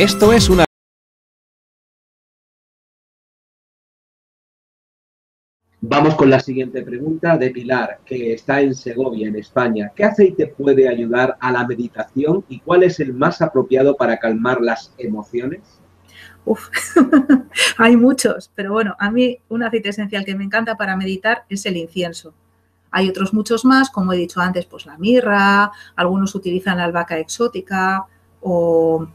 Esto es una... Vamos con la siguiente pregunta de Pilar, que está en Segovia, en España. ¿Qué aceite puede ayudar a la meditación y cuál es el más apropiado para calmar las emociones? Uf, hay muchos, pero bueno, a mí un aceite esencial que me encanta para meditar es el incienso. Hay otros muchos más, como he dicho antes, pues la mirra, algunos utilizan la albahaca exótica o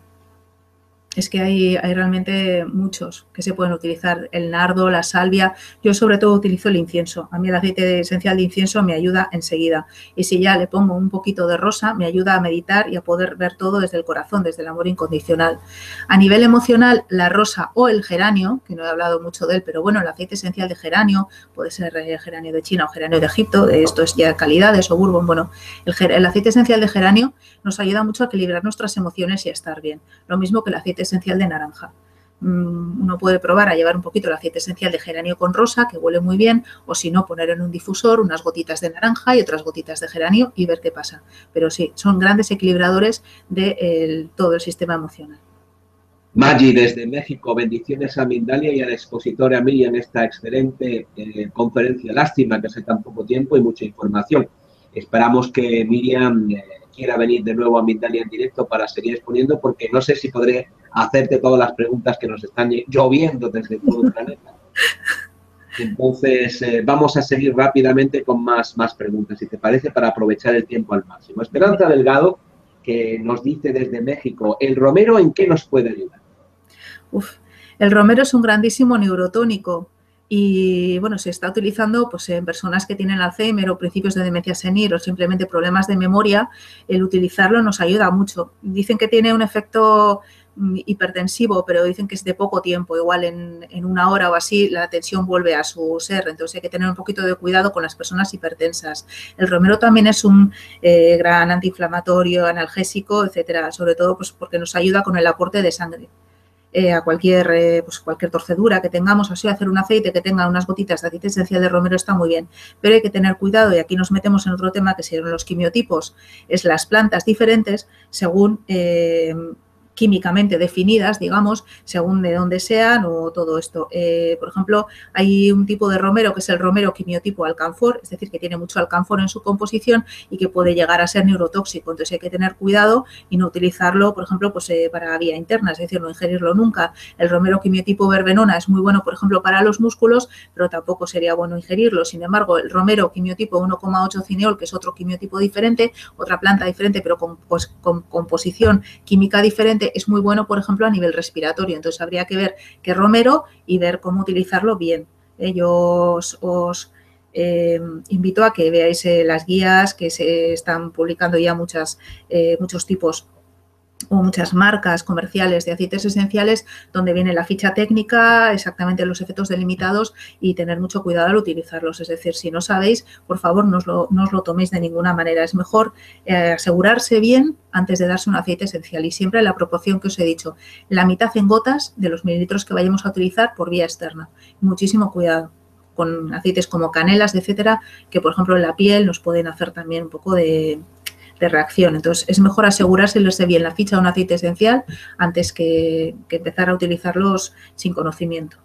es que hay, hay, realmente muchos que se pueden utilizar, el nardo, la salvia. Yo sobre todo utilizo el incienso. A mí el aceite esencial de incienso me ayuda enseguida. Y si ya le pongo un poquito de rosa, me ayuda a meditar y a poder ver todo desde el corazón, desde el amor incondicional. A nivel emocional, la rosa o el geranio, que no he hablado mucho de él, pero bueno, el aceite esencial de geranio, puede ser eh, geranio de China o geranio de Egipto, esto es ya calidades o bourbon. Bueno, el, el aceite esencial de geranio nos ayuda mucho a equilibrar nuestras emociones y a estar bien. Lo mismo que el aceite esencial de naranja. Mm, uno puede probar a llevar un poquito el aceite esencial de geranio con rosa, que huele muy bien, o si no, poner en un difusor unas gotitas de naranja y otras gotitas de geranio y ver qué pasa. Pero sí, son grandes equilibradores de todo el sistema emocional. Maggi, desde México, bendiciones a Mindalia y al expositor Emilia en esta excelente eh, conferencia. Lástima que hace tan poco tiempo y mucha información. Esperamos que Miriam eh, quiera venir de nuevo a Mindalia en directo para seguir exponiendo, porque no sé si podré hacerte todas las preguntas que nos están lloviendo desde todo el planeta. Entonces, eh, vamos a seguir rápidamente con más, más preguntas, si te parece, para aprovechar el tiempo al máximo. Esperanza Delgado, que nos dice desde México, ¿el romero en qué nos puede ayudar? Uf, el romero es un grandísimo neurotónico y bueno, se está utilizando pues, en personas que tienen Alzheimer o principios de demencia senil o simplemente problemas de memoria, el utilizarlo nos ayuda mucho. Dicen que tiene un efecto hipertensivo, pero dicen que es de poco tiempo, igual en, una hora o así la tensión vuelve a su ser, entonces hay que tener un poquito de cuidado con las personas hipertensas. El romero también es un eh, gran antiinflamatorio, analgésico, etcétera, sobre todo pues, porque nos ayuda con el aporte de sangre. Eh, a cualquier, eh, pues cualquier torcedura que tengamos, así hacer un aceite que tenga unas gotitas de aceite esencial de romero está muy bien, pero hay que tener cuidado y aquí nos metemos en otro tema que son los quimiotipos, es las plantas diferentes según químicamente definidas, digamos, según de dónde sean o todo esto. Eh, por ejemplo, hay un tipo de romero que es el romero quimiotipo alcanfor, es decir, que tiene mucho alcanfor en su composición y que puede llegar a ser neurotóxico. Entonces hay que tener cuidado y no utilizarlo, por ejemplo, pues eh, para vía interna, es decir, no ingerirlo nunca. El romero quimiotipo verbenona es muy bueno, por ejemplo, para los músculos, pero tampoco sería bueno ingerirlo. Sin embargo, el romero quimiotipo 1,8 cineol, que es otro quimiotipo diferente, otra planta diferente, pero con, pues, con composición química diferente, es muy bueno, por ejemplo, a nivel respiratorio. Entonces habría que ver qué romero y ver cómo utilizarlo bien. Eh, yo os, eh, invito a que veáis eh, las guías que se están publicando ya muchas, muchos tipos o muchas marcas comerciales de aceites esenciales donde viene la ficha técnica, exactamente los efectos delimitados y tener mucho cuidado al utilizarlos. Es decir, si no sabéis, por favor, no os lo, no os lo toméis de ninguna manera. Es mejor eh, asegurarse bien antes de darse un aceite esencial y siempre la proporción que os he dicho, la mitad en gotas de los mililitros que vayamos a utilizar por vía externa. Muchísimo cuidado con aceites como canelas, etcétera, que por ejemplo en la piel nos pueden hacer también un poco de, de reacción. Entonces, es mejor asegurarse lo esté bien la ficha de un aceite esencial antes que, empezar a utilizarlos sin conocimiento.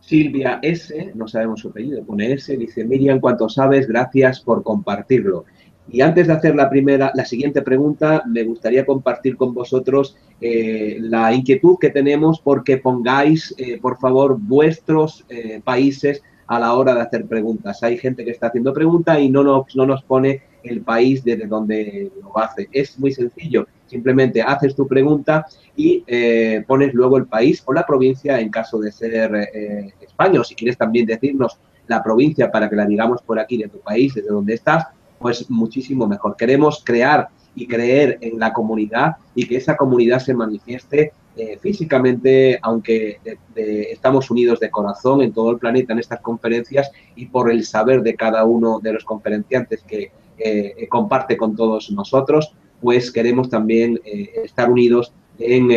Silvia S., no sabemos su apellido, pone S., dice Miriam, cuanto sabes, gracias por compartirlo. Y antes de hacer la primera, la siguiente pregunta, me gustaría compartir con vosotros eh, la inquietud que tenemos porque pongáis, eh, por favor, vuestros eh, países a la hora de hacer preguntas. Hay gente que está haciendo preguntas y no nos, no nos pone el país desde donde lo hace. Es muy sencillo, simplemente haces tu pregunta y eh, pones luego el país o la provincia en caso de ser eh, España si quieres también decirnos la provincia para que la digamos por aquí de tu país, desde donde estás, pues muchísimo mejor. Queremos crear y creer en la comunidad y que esa comunidad se manifieste eh, físicamente, aunque estamos unidos de corazón en todo el planeta en estas conferencias y por el saber de cada uno de los conferenciantes que eh, comparte con todos nosotros, pues queremos también eh, estar unidos en,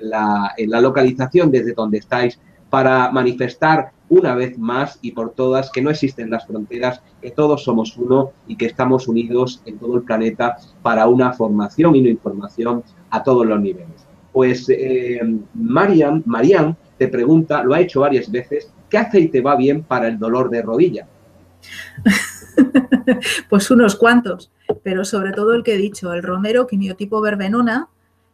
la, localización desde donde estáis para manifestar una vez más y por todas que no existen las fronteras, que todos somos uno y que estamos unidos en todo el planeta para una formación y una información a todos los niveles. Pues eh, Marian, Marian te pregunta, lo ha hecho varias veces, ¿qué aceite va bien para el dolor de rodilla? pues unos cuantos, pero sobre todo el que he dicho, el romero quimiotipo verbenona,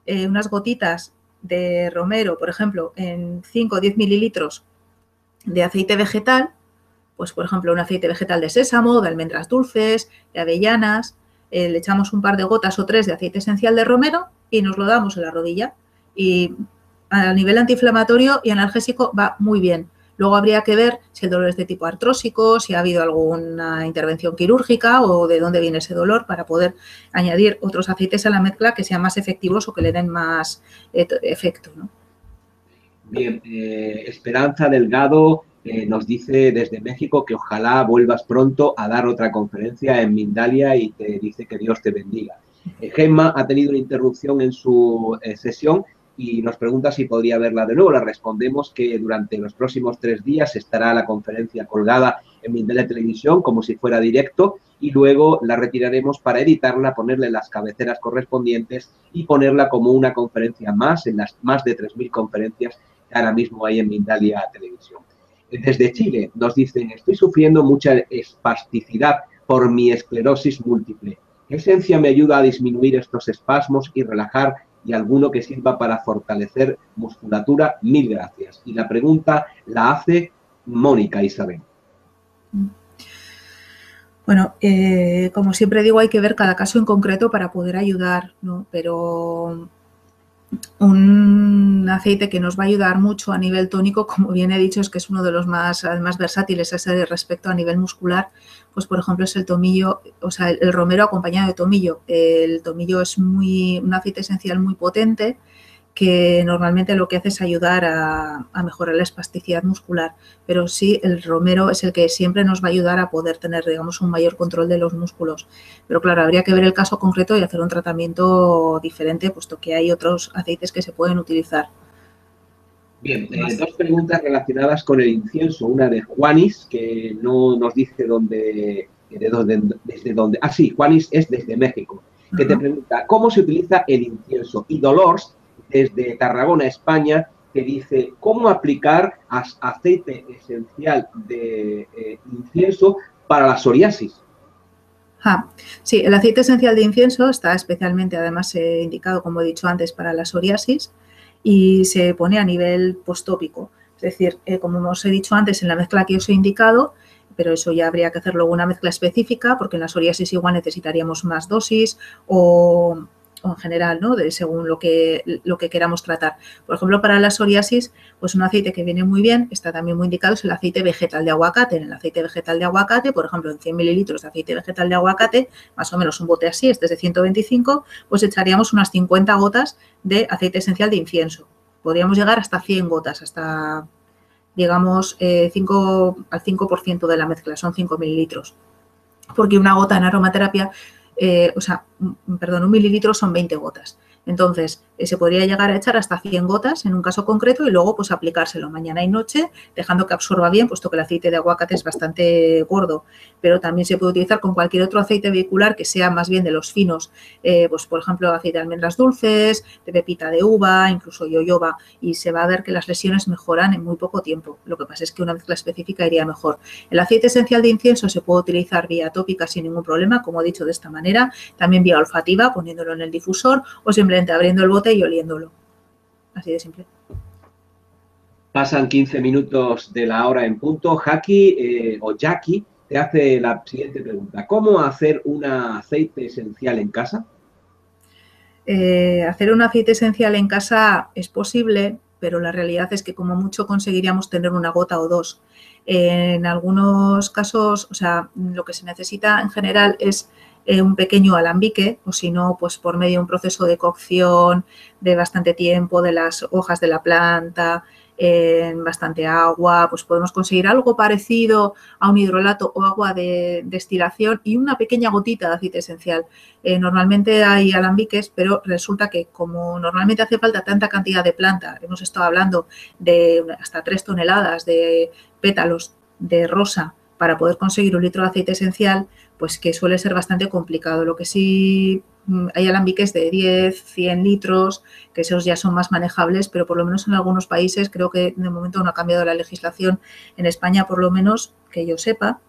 eh, unas gotitas de romero, por ejemplo, en 5 o 10 mililitros de aceite vegetal, pues por ejemplo un aceite vegetal de sésamo, de almendras dulces, de avellanas, eh, le echamos un par de gotas o tres de aceite esencial de romero y nos lo damos en la rodilla. Y a nivel antiinflamatorio y analgésico va muy bien. Luego habría que ver si el dolor es de tipo artrósico, si ha habido alguna intervención quirúrgica o de dónde viene ese dolor para poder añadir otros aceites a la mezcla que sean más efectivos o que le den más eh, efecto. Bien, eh, Esperanza Delgado eh, nos dice desde México que ojalá vuelvas pronto a dar otra conferencia en Mindalia y te dice que Dios te bendiga. Gemma ha tenido una interrupción en su sesión y nos pregunta si podría verla de nuevo. Le respondemos que durante los próximos tres días estará la conferencia colgada en Mindela Televisión como si fuera directo y luego la retiraremos para editarla, ponerle las cabeceras correspondientes y ponerla como una conferencia más en las más de 3.000 conferencias que ahora mismo hay en Mindalia Televisión. Desde Chile nos dicen, estoy sufriendo mucha espasticidad por mi esclerosis múltiple. ¿Qué esencia me ayuda a disminuir estos espasmos y relajar y alguno que sirva para fortalecer musculatura, mil gracias. Y la pregunta la hace Mónica Isabel. Bueno, eh, como siempre digo, hay que ver cada caso en concreto para poder ayudar, ¿no? Pero un aceite que nos va a ayudar mucho a nivel tónico, como bien he dicho, es que es uno de los más, más versátiles ese respecto a nivel muscular, pues por ejemplo es el tomillo, o sea, el, romero acompañado de tomillo. El tomillo es muy, un aceite esencial muy potente que normalmente lo que hace es ayudar a, mejorar la espasticidad muscular, pero sí el romero es el que siempre nos va a ayudar a poder tener, digamos, un mayor control de los músculos. Pero claro, habría que ver el caso concreto y hacer un tratamiento diferente, puesto que hay otros aceites que se pueden utilizar. Bien, eh, dos preguntas relacionadas con el incienso. Una de Juanis, que no nos dice dónde, de dónde, desde dónde. Ah, sí, Juanis es desde México, que te pregunta, ¿cómo se utiliza el incienso? Y Dolores, desde Tarragona, España, que dice, ¿cómo aplicar aceite esencial de eh, incienso para la psoriasis? Ah, sí, el aceite esencial de incienso está especialmente, además, eh, indicado, como he dicho antes, para la psoriasis y se pone a nivel postópico. Es decir, eh, como os he dicho antes, en la mezcla que os he indicado, pero eso ya habría que hacerlo una mezcla específica, porque en la psoriasis igual necesitaríamos más dosis o, en general, ¿no? De, según lo que, lo que queramos tratar. Por ejemplo, para la psoriasis, pues un aceite que viene muy bien, está también muy indicado, es el aceite vegetal de aguacate. En el aceite vegetal de aguacate, por ejemplo, en 100 mililitros de aceite vegetal de aguacate, más o menos un bote así, este es de 125, pues echaríamos unas 50 gotas de aceite esencial de incienso. Podríamos llegar hasta 100 gotas, hasta, digamos, 5, eh, al 5% de la mezcla, son 5 mililitros. Porque una gota en aromaterapia eh, o sea, perdón, un mililitro son 20 gotas. Entonces, se podría llegar a echar hasta 100 gotas en un caso concreto y luego pues aplicárselo mañana y noche, dejando que absorba bien, puesto que el aceite de aguacate es bastante gordo, pero también se puede utilizar con cualquier otro aceite vehicular que sea más bien de los finos, eh, pues por ejemplo aceite de almendras dulces, de pepita de uva, incluso yoyoba, y se va a ver que las lesiones mejoran en muy poco tiempo. Lo que pasa es que una mezcla específica iría mejor. El aceite esencial de incienso se puede utilizar vía tópica sin ningún problema, como he dicho de esta manera, también vía olfativa, poniéndolo en el difusor o simplemente abriendo el bote y oliéndolo. Así de simple. Pasan 15 minutos de la hora en punto. Jackie eh, o Jackie te hace la siguiente pregunta. ¿Cómo hacer un aceite esencial en casa? Eh, hacer un aceite esencial en casa es posible, pero la realidad es que como mucho conseguiríamos tener una gota o dos. en algunos casos, o sea, lo que se necesita en general es eh, un pequeño alambique o si no, pues por medio de un proceso de cocción de bastante tiempo de las hojas de la planta, en bastante agua, pues podemos conseguir algo parecido a un hidrolato o agua de destilación y una pequeña gotita de aceite esencial. Eh, normalmente hay alambiques, pero resulta que como normalmente hace falta tanta cantidad de planta, hemos estado hablando de hasta tres toneladas de pétalos de rosa para poder conseguir un litro de aceite esencial, pues que suele ser bastante complicado. Lo que sí mm, hay alambiques de 10, 100 litros, que esos ya son más manejables, pero por lo menos en algunos países creo que de momento no ha cambiado la legislación. En España, por lo menos, que yo sepa,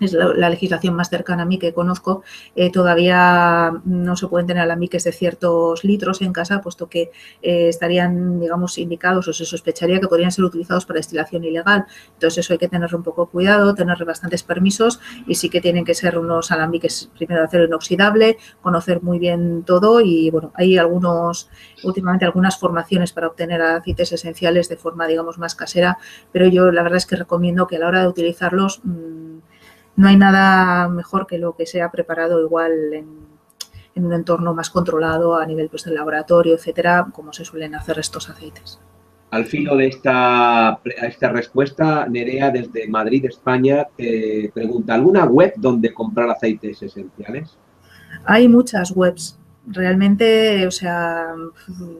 es la, legislación más cercana a mí que conozco, eh, todavía no se pueden tener alambiques de ciertos litros en casa, puesto que eh, estarían, digamos, indicados o se sospecharía que podrían ser utilizados para destilación ilegal. Entonces, eso hay que tener un poco cuidado, tener bastantes permisos y sí que tienen que ser unos alambiques, primero de acero inoxidable, conocer muy bien todo y, bueno, hay algunos, últimamente algunas formaciones para obtener aceites esenciales de forma, digamos, más casera, pero yo la verdad es que recomiendo que a la hora de utilizarlos, mmm, no hay nada mejor que lo que sea preparado igual en, un entorno más controlado a nivel pues, del laboratorio, etcétera, como se suelen hacer estos aceites. Al filo de esta, esta respuesta, Nerea desde Madrid, España, te pregunta, ¿alguna web donde comprar aceites esenciales? Hay muchas webs realmente, o sea,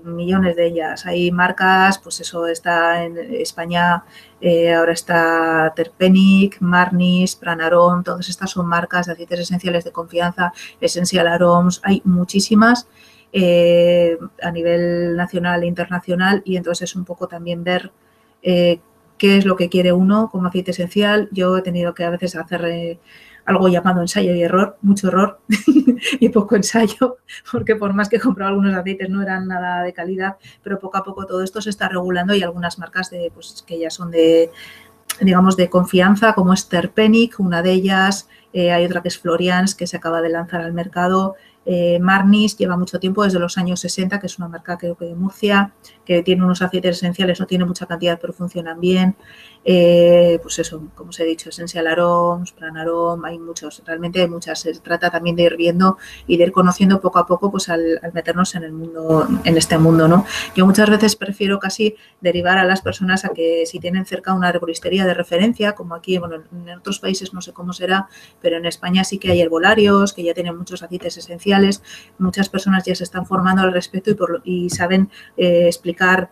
millones de ellas. Hay marcas, pues eso está en España, eh, ahora está Terpenic, Marnis, Pranarom, todas estas son marcas de aceites esenciales de confianza, Essential Aroms, hay muchísimas eh, a nivel nacional e internacional y entonces es un poco también ver eh, qué es lo que quiere uno como aceite esencial. Yo he tenido que a veces hacer algo llamado ensayo y error, mucho error y poco ensayo, porque por más que he comprado algunos aceites no eran nada de calidad, pero poco a poco todo esto se está regulando y algunas marcas de, pues, que ya son de, digamos, de confianza, como es una de ellas, eh, hay otra que es Florians, que se acaba de lanzar al mercado, eh, Marnis lleva mucho tiempo, desde los años 60, que es una marca creo que de Murcia, que tiene unos aceites esenciales, no tiene mucha cantidad, pero funcionan bien. Eh, pues eso, como os he dicho, Essential Aroms, Plan Arom, hay muchos, realmente hay muchas. Se trata también de ir viendo y de ir conociendo poco a poco, pues al, meternos en el mundo, en este mundo, ¿no? Yo muchas veces prefiero casi derivar a las personas a que si tienen cerca una herboristería de referencia, como aquí, bueno, en otros países no sé cómo será, pero en España sí que hay herbolarios, que ya tienen muchos aceites esenciales, muchas personas ya se están formando al respecto y, por, y saben eh, explicar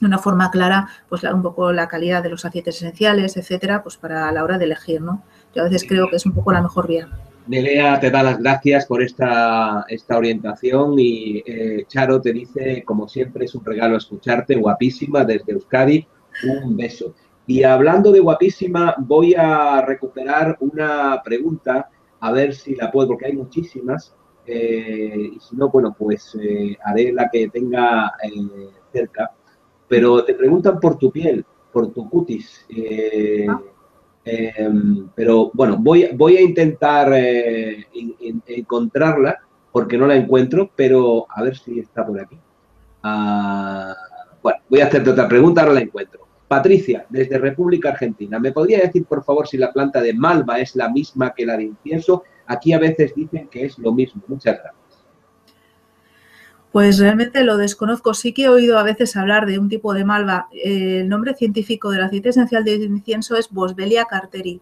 de una forma clara, pues un poco la calidad de los aceites esenciales, etcétera, pues para la hora de elegir, ¿no? Yo a veces creo que es un poco la mejor vía. Nelea te da las gracias por esta, esta orientación y eh, Charo te dice, como siempre, es un regalo escucharte, guapísima, desde Euskadi, un beso. Y hablando de guapísima, voy a recuperar una pregunta, a ver si la puedo, porque hay muchísimas, eh, y si no, bueno, pues eh, haré la que tenga cerca pero te preguntan por tu piel, por tu cutis. Eh, ah. em, pero bueno, voy, voy a intentar eh, encontrarla porque no la encuentro, pero a ver si está por aquí. Ah, bueno, voy a hacerte otra pregunta, ahora la encuentro. Patricia, desde República Argentina, ¿me podría decir por favor si la planta de malva es la misma que la de incienso? Aquí a veces dicen que es lo mismo. Muchas gracias. Pues realmente lo desconozco. Sí que he oído a veces hablar de un tipo de malva. el nombre científico del aceite esencial de incienso es Boswellia carteri.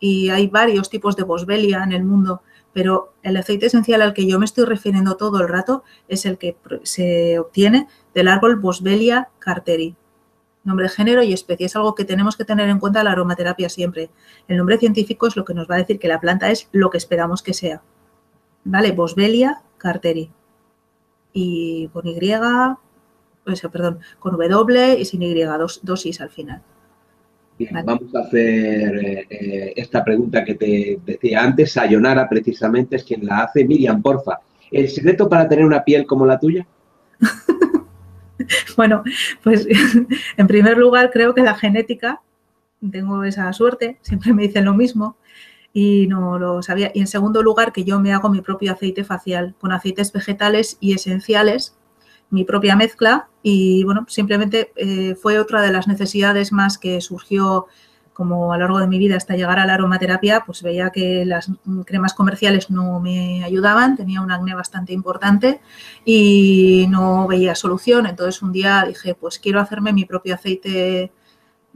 Y hay varios tipos de Boswellia en el mundo, pero el aceite esencial al que yo me estoy refiriendo todo el rato es el que se obtiene del árbol Boswellia carteri. Nombre, género y especie es algo que tenemos que tener en cuenta en la aromaterapia siempre. El nombre científico es lo que nos va a decir que la planta es lo que esperamos que sea. ¿Vale? Boswellia carteri y con Y, perdón, con W y sin Y, dos, dosis al final. Bien, vamos a hacer eh, esta pregunta que te decía antes. Sayonara precisamente es quien la hace. Miriam, porfa, ¿el secreto para tener una piel como la tuya? bueno, pues en primer lugar creo que la genética, tengo esa suerte, siempre me dicen lo mismo, y no lo sabía. Y en segundo lugar, que yo me hago mi propio aceite facial con aceites vegetales y esenciales, mi propia mezcla. Y bueno, simplemente eh, fue otra de las necesidades más que surgió como a lo largo de mi vida hasta llegar a la aromaterapia, pues veía que las cremas comerciales no me ayudaban, tenía un acné bastante importante y no veía solución. Entonces un día dije, pues quiero hacerme mi propio aceite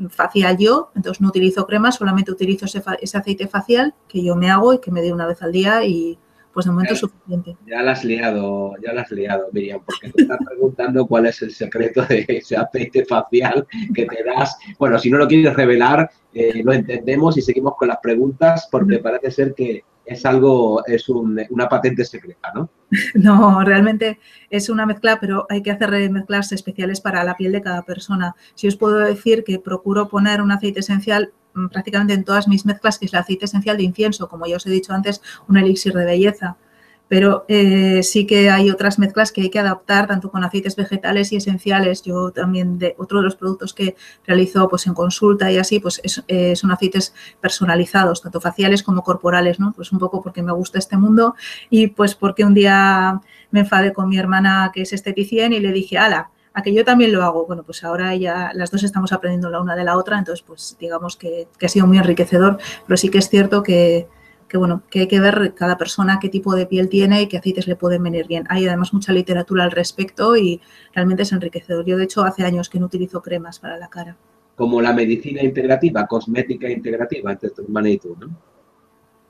facial yo, entonces no utilizo crema, solamente utilizo ese, aceite facial que yo me hago y que me dé una vez al día y pues de momento es suficiente. Ya la has liado, ya la has liado, Miriam, porque te estás preguntando cuál es el secreto de ese aceite facial que te das. Bueno, si no lo quieres revelar, eh, lo entendemos y seguimos con las preguntas porque parece ser que es algo, es una patente secreta, ¿no? No, realmente es una mezcla, pero hay que hacer mezclas especiales para la piel de cada persona. Si os puedo decir que procuro poner un aceite esencial mm, prácticamente en todas mis mezclas, que es el aceite esencial de incienso, como ya os he dicho antes, un elixir de belleza pero eh, sí que hay otras mezclas que hay que adaptar tanto con aceites vegetales y esenciales. Yo también, de, otro de los productos que realizo pues, en consulta y así, pues eh, son aceites personalizados, tanto faciales como corporales, ¿no? Pues un poco porque me gusta este mundo y pues porque un día me enfadé con mi hermana que es esteticien y le dije, ala, a que yo también lo hago. Bueno, pues ahora ya las dos estamos aprendiendo la una de la otra, entonces pues digamos que, que ha sido muy enriquecedor, pero sí que es cierto que que bueno, que hay que ver cada persona qué tipo de piel tiene y qué aceites le pueden venir bien. Hay además mucha literatura al respecto y realmente es enriquecedor. Yo de hecho hace años que no utilizo cremas para la cara. Como la medicina integrativa, cosmética integrativa, entre tu hermana y tú, ¿no?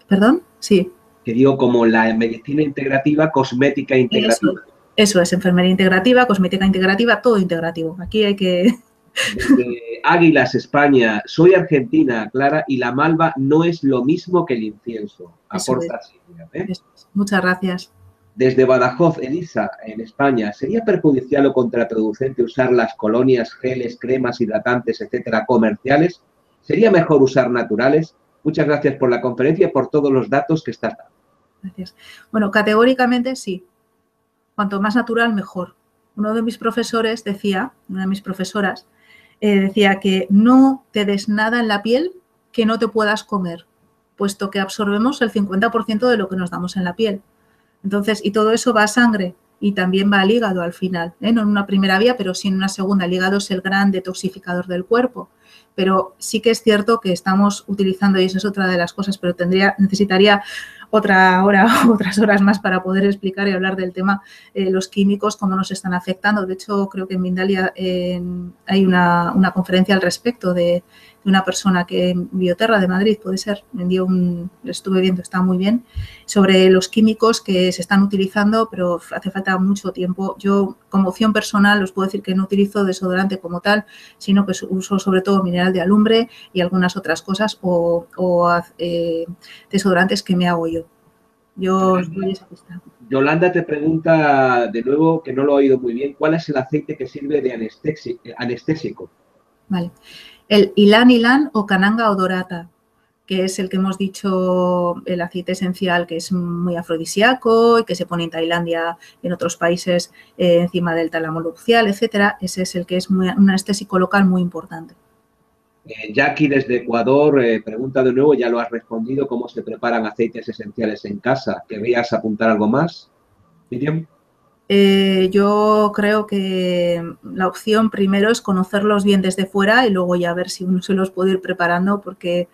¿Perdón? Sí. Que digo como la medicina integrativa, cosmética integrativa. Eso, eso es, enfermería integrativa, cosmética integrativa, todo integrativo. Aquí hay que, desde Águilas, España. Soy argentina, Clara, y la malva no es lo mismo que el incienso. Aporta ¿eh? Muchas gracias. Desde Badajoz, Elisa, en España, ¿sería perjudicial o contraproducente usar las colonias, geles, cremas, hidratantes, etcétera, comerciales? ¿Sería mejor usar naturales? Muchas gracias por la conferencia y por todos los datos que estás dando. Gracias. Bueno, categóricamente sí. Cuanto más natural, mejor. Uno de mis profesores decía, una de mis profesoras, eh, decía que no te des nada en la piel que no te puedas comer, puesto que absorbemos el 50% de lo que nos damos en la piel. Entonces, y todo eso va a sangre y también va al hígado al final, ¿eh? no en una primera vía, pero sí en una segunda. El hígado es el gran detoxificador del cuerpo. Pero sí que es cierto que estamos utilizando, y eso es otra de las cosas, pero tendría, necesitaría otra hora, otras horas más para poder explicar y hablar del tema, eh, los químicos, cómo nos están afectando. De hecho, creo que en Mindalia hay una, una, conferencia al respecto de, de una persona que en Bioterra de Madrid, puede ser, me dio un, lo estuve viendo, está muy bien, sobre los químicos que se están utilizando, pero hace falta mucho tiempo. Yo, como opción personal, os puedo decir que no utilizo desodorante como tal, sino que uso sobre todo mineral de alumbre y algunas otras cosas o, eh, desodorantes que me hago yo. Yo Yolanda te pregunta de nuevo, que no lo ha oído muy bien, ¿cuál es el aceite que sirve de anestésico? Vale el Ilan Ilan o Cananga odorata, que es el que hemos dicho, el aceite esencial que es muy afrodisíaco y que se pone en Tailandia, en otros países, eh, encima del tálamo nupcial, etcétera. Ese es el que es un anestésico local muy importante. Eh, Jackie desde Ecuador eh, pregunta de nuevo, ya lo has respondido, ¿cómo se preparan aceites esenciales en casa? ¿Querrías apuntar algo más, Miriam? Eh, yo creo que la opción primero es conocerlos bien desde fuera y luego ya ver si uno se los puede ir preparando porque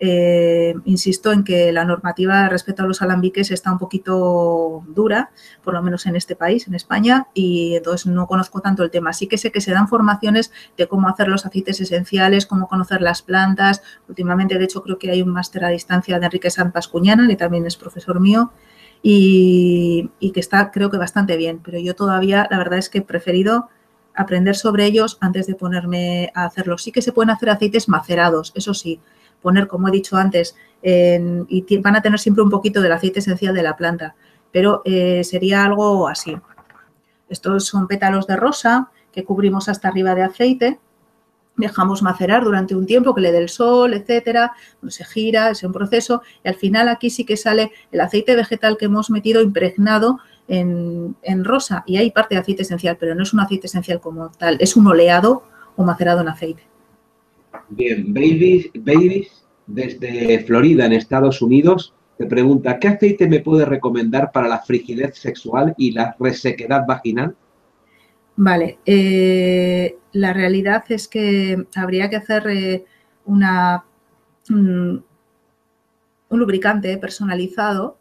eh, insisto en que la normativa respecto a los alambiques está un poquito dura, por lo menos en este país, en España, y entonces no conozco tanto el tema. Sí que sé que se dan formaciones de cómo hacer los aceites esenciales, cómo conocer las plantas. Últimamente, de hecho, creo que hay un máster a distancia de Enrique San Pascuñana, que también es profesor mío, y, que está creo que bastante bien, pero yo todavía la verdad es que he preferido aprender sobre ellos antes de ponerme a hacerlos. Sí que se pueden hacer aceites macerados, eso sí, poner, como he dicho antes, y van a tener siempre un poquito del aceite esencial de la planta, pero eh, sería algo así. Estos son pétalos de rosa que cubrimos hasta arriba de aceite dejamos macerar durante un tiempo, que le dé el sol, etcétera, se gira, es un proceso y al final aquí sí que sale el aceite vegetal que hemos metido impregnado en, rosa y hay parte de aceite esencial, pero no es un aceite esencial como tal, es un oleado o macerado en aceite. Bien, Baby, Baby desde Florida, en Estados Unidos, te pregunta, ¿qué aceite me puede recomendar para la frigidez sexual y la resequedad vaginal? Vale, eh, la realidad es que habría que hacer eh, una, un lubricante personalizado,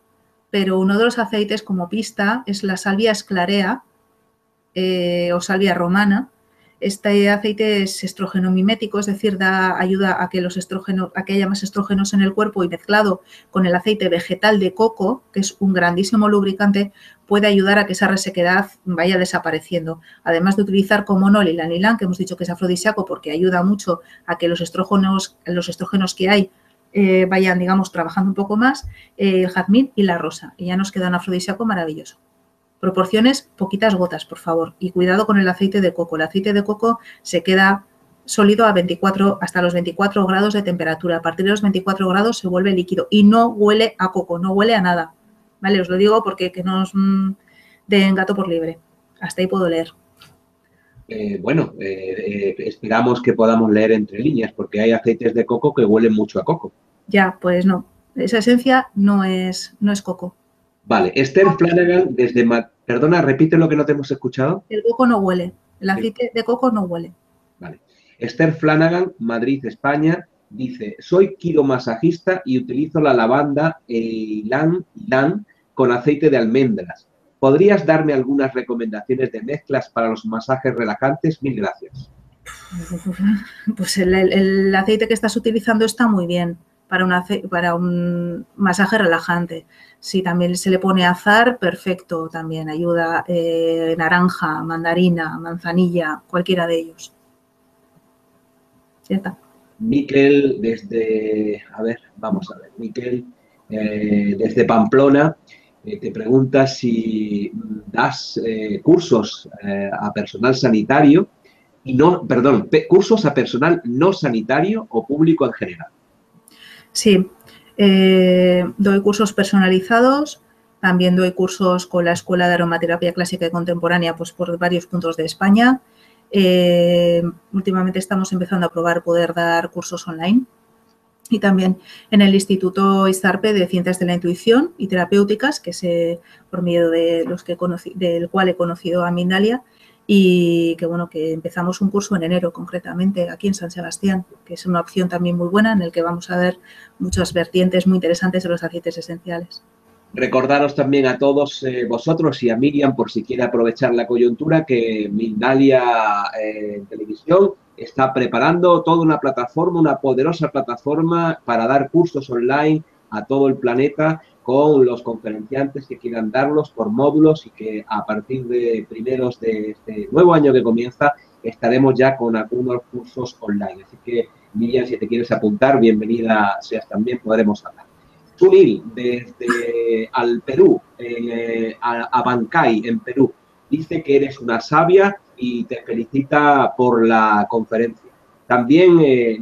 pero uno de los aceites como pista es la salvia esclarea eh, o salvia romana, este aceite es estrógeno mimético, es decir, da ayuda a que los estrógenos, a que haya más estrógenos en el cuerpo y mezclado con el aceite vegetal de coco, que es un grandísimo lubricante, puede ayudar a que esa resequedad vaya desapareciendo. Además de utilizar como no el que hemos dicho que es afrodisíaco porque ayuda mucho a que los estrógenos, los estrógenos que hay eh, vayan, digamos, trabajando un poco más, eh, el jazmín y la rosa. Y ya nos queda un afrodisíaco maravilloso. Proporciones, poquitas gotas, por favor. Y cuidado con el aceite de coco. El aceite de coco se queda sólido a 24, hasta los 24 grados de temperatura. A partir de los 24 grados se vuelve líquido y no huele a coco, no huele a nada. ¿Vale? Os lo digo porque que nos mm, den gato por libre. Hasta ahí puedo leer. Eh, bueno, eh, eh, esperamos que podamos leer entre líneas, porque hay aceites de coco que huelen mucho a coco. Ya, pues no. Esa esencia no es, no es coco. Vale, Esther Flanagan desde... Perdona, repite lo que no te hemos escuchado. El coco no huele. El aceite de coco no huele. Vale. Esther Flanagan, Madrid, España, dice, soy quiromasajista y utilizo la lavanda Ilan, Ilan con aceite de almendras. ¿Podrías darme algunas recomendaciones de mezclas para los masajes relajantes? Mil gracias. Pues el, aceite que estás utilizando está muy bien para, para un masaje relajante. Si también se le pone azar, perfecto también. Ayuda eh, naranja, mandarina, manzanilla, cualquiera de ellos. ¿Cierto? Miquel desde, a ver, vamos a ver, Miquel eh, desde Pamplona eh, te pregunta si das eh, cursos a personal sanitario y no, perdón, cursos a personal no sanitario o público en general. Sí, doy cursos personalizados, también doy cursos con la Escuela de Aromaterapia Clásica y Contemporánea pues, por varios puntos de España. últimamente estamos empezando a probar poder dar cursos online y también en el Instituto ISARPE de Ciencias de la Intuición y Terapéuticas, que es eh, por medio de los que del cual he conocido a Mindalia y que bueno que empezamos un curso en enero concretamente aquí en San Sebastián, que es una opción también muy buena en el que vamos a ver muchas vertientes muy interesantes de los aceites esenciales. Recordaros también a todos eh, vosotros y a Miriam, por si quiere aprovechar la coyuntura, que Mindalia eh, televisión está preparando toda una plataforma, una poderosa plataforma para dar cursos online a todo el planeta con los conferenciantes que quieran darlos por módulos y que a partir de primeros de este nuevo año que comienza estaremos ya con algunos cursos online. Así que, Miriam, si te quieres apuntar, bienvenida seas también, podremos hablar. Sunil, desde al Perú, eh, a, Bancay, en Perú, dice que eres una sabia y te felicita por la conferencia. También, eh,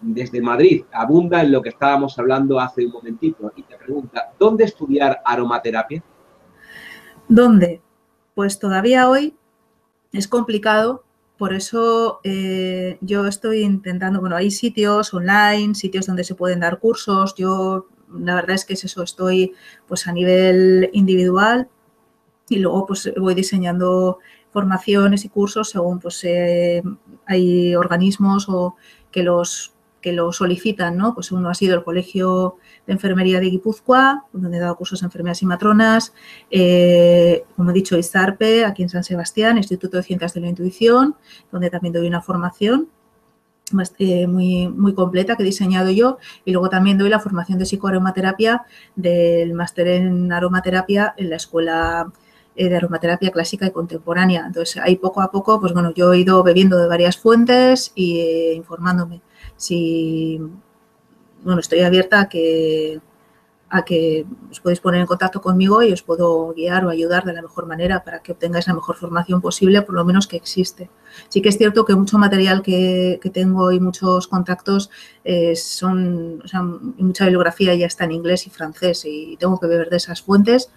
desde Madrid, abunda en lo que estábamos hablando hace un momentito y te pregunta, ¿dónde estudiar aromaterapia? ¿Dónde? Pues todavía hoy es complicado, por eso eh, yo estoy intentando, bueno, hay sitios online, sitios donde se pueden dar cursos, yo la verdad es que es eso, estoy pues a nivel individual y luego pues voy diseñando formaciones y cursos según pues eh, hay organismos o que los que lo solicitan, ¿no? Pues uno ha sido el Colegio de Enfermería de Guipúzcoa, donde he dado cursos de enfermeras y matronas, eh, como he dicho, ISARPE, aquí en San Sebastián, Instituto de Ciencias de la Intuición, donde también doy una formación eh, muy, muy completa que he diseñado yo y luego también doy la formación de psicoaromaterapia del máster en aromaterapia en la Escuela eh, de Aromaterapia Clásica y Contemporánea. Entonces, ahí poco a poco, pues bueno, yo he ido bebiendo de varias fuentes eh, informándome. Si, bueno, estoy abierta a que a que os podéis poner en contacto conmigo y os puedo guiar o ayudar de la mejor manera para que obtengáis la mejor formación posible, por lo menos que existe. Sí que es cierto que mucho material que, tengo y muchos contactos eh, son, o sea, mucha bibliografía ya está en inglés y francés y tengo que beber de esas fuentes.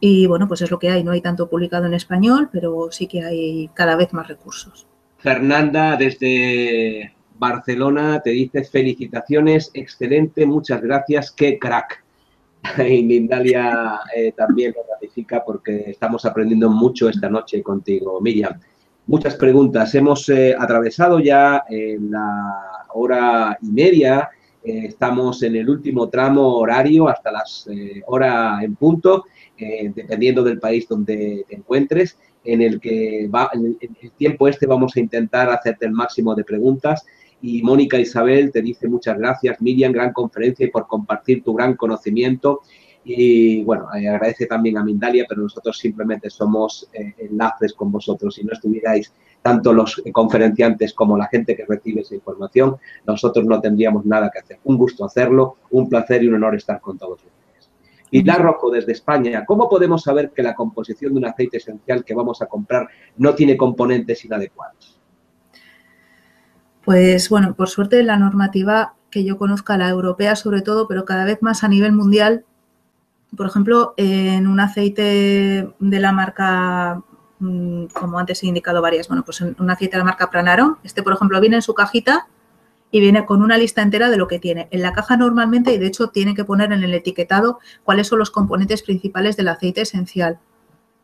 Y bueno, pues es lo que hay, no hay tanto publicado en español, pero sí que hay cada vez más recursos. Fernanda, desde Barcelona, te dice felicitaciones, excelente, muchas gracias, qué crack. Y Mindalia eh, también lo ratifica porque estamos aprendiendo mucho esta noche contigo, Miriam. Muchas preguntas. Hemos eh, atravesado ya la hora y media. Eh, estamos en el último tramo horario hasta las horas en punto, dependiendo del país donde te encuentres. En el que va, en el tiempo este vamos a intentar hacerte el máximo de preguntas y Mónica Isabel te dice muchas gracias, Miriam, gran conferencia y por compartir tu gran conocimiento. Y bueno, eh, agradece también a Mindalia, pero nosotros simplemente somos eh, enlaces con vosotros. Si no estuvierais tanto los conferenciantes como la gente que recibe esa información, nosotros no tendríamos nada que hacer. Un gusto hacerlo, un placer y un honor estar con todos ustedes. Pilar Rojo, desde España, ¿cómo podemos saber que la composición de un aceite esencial que vamos a comprar no tiene componentes inadecuados? Pues bueno, por suerte la normativa que yo conozca, la europea sobre todo, pero cada vez más a nivel mundial, por ejemplo, en un aceite de la marca, mm, como antes he indicado varias, bueno, pues en un aceite de la marca Pranaro, este por ejemplo viene en su cajita y viene con una lista entera de lo que tiene. En la caja normalmente, y de hecho tiene que poner en el etiquetado cuáles son los componentes principales del aceite esencial.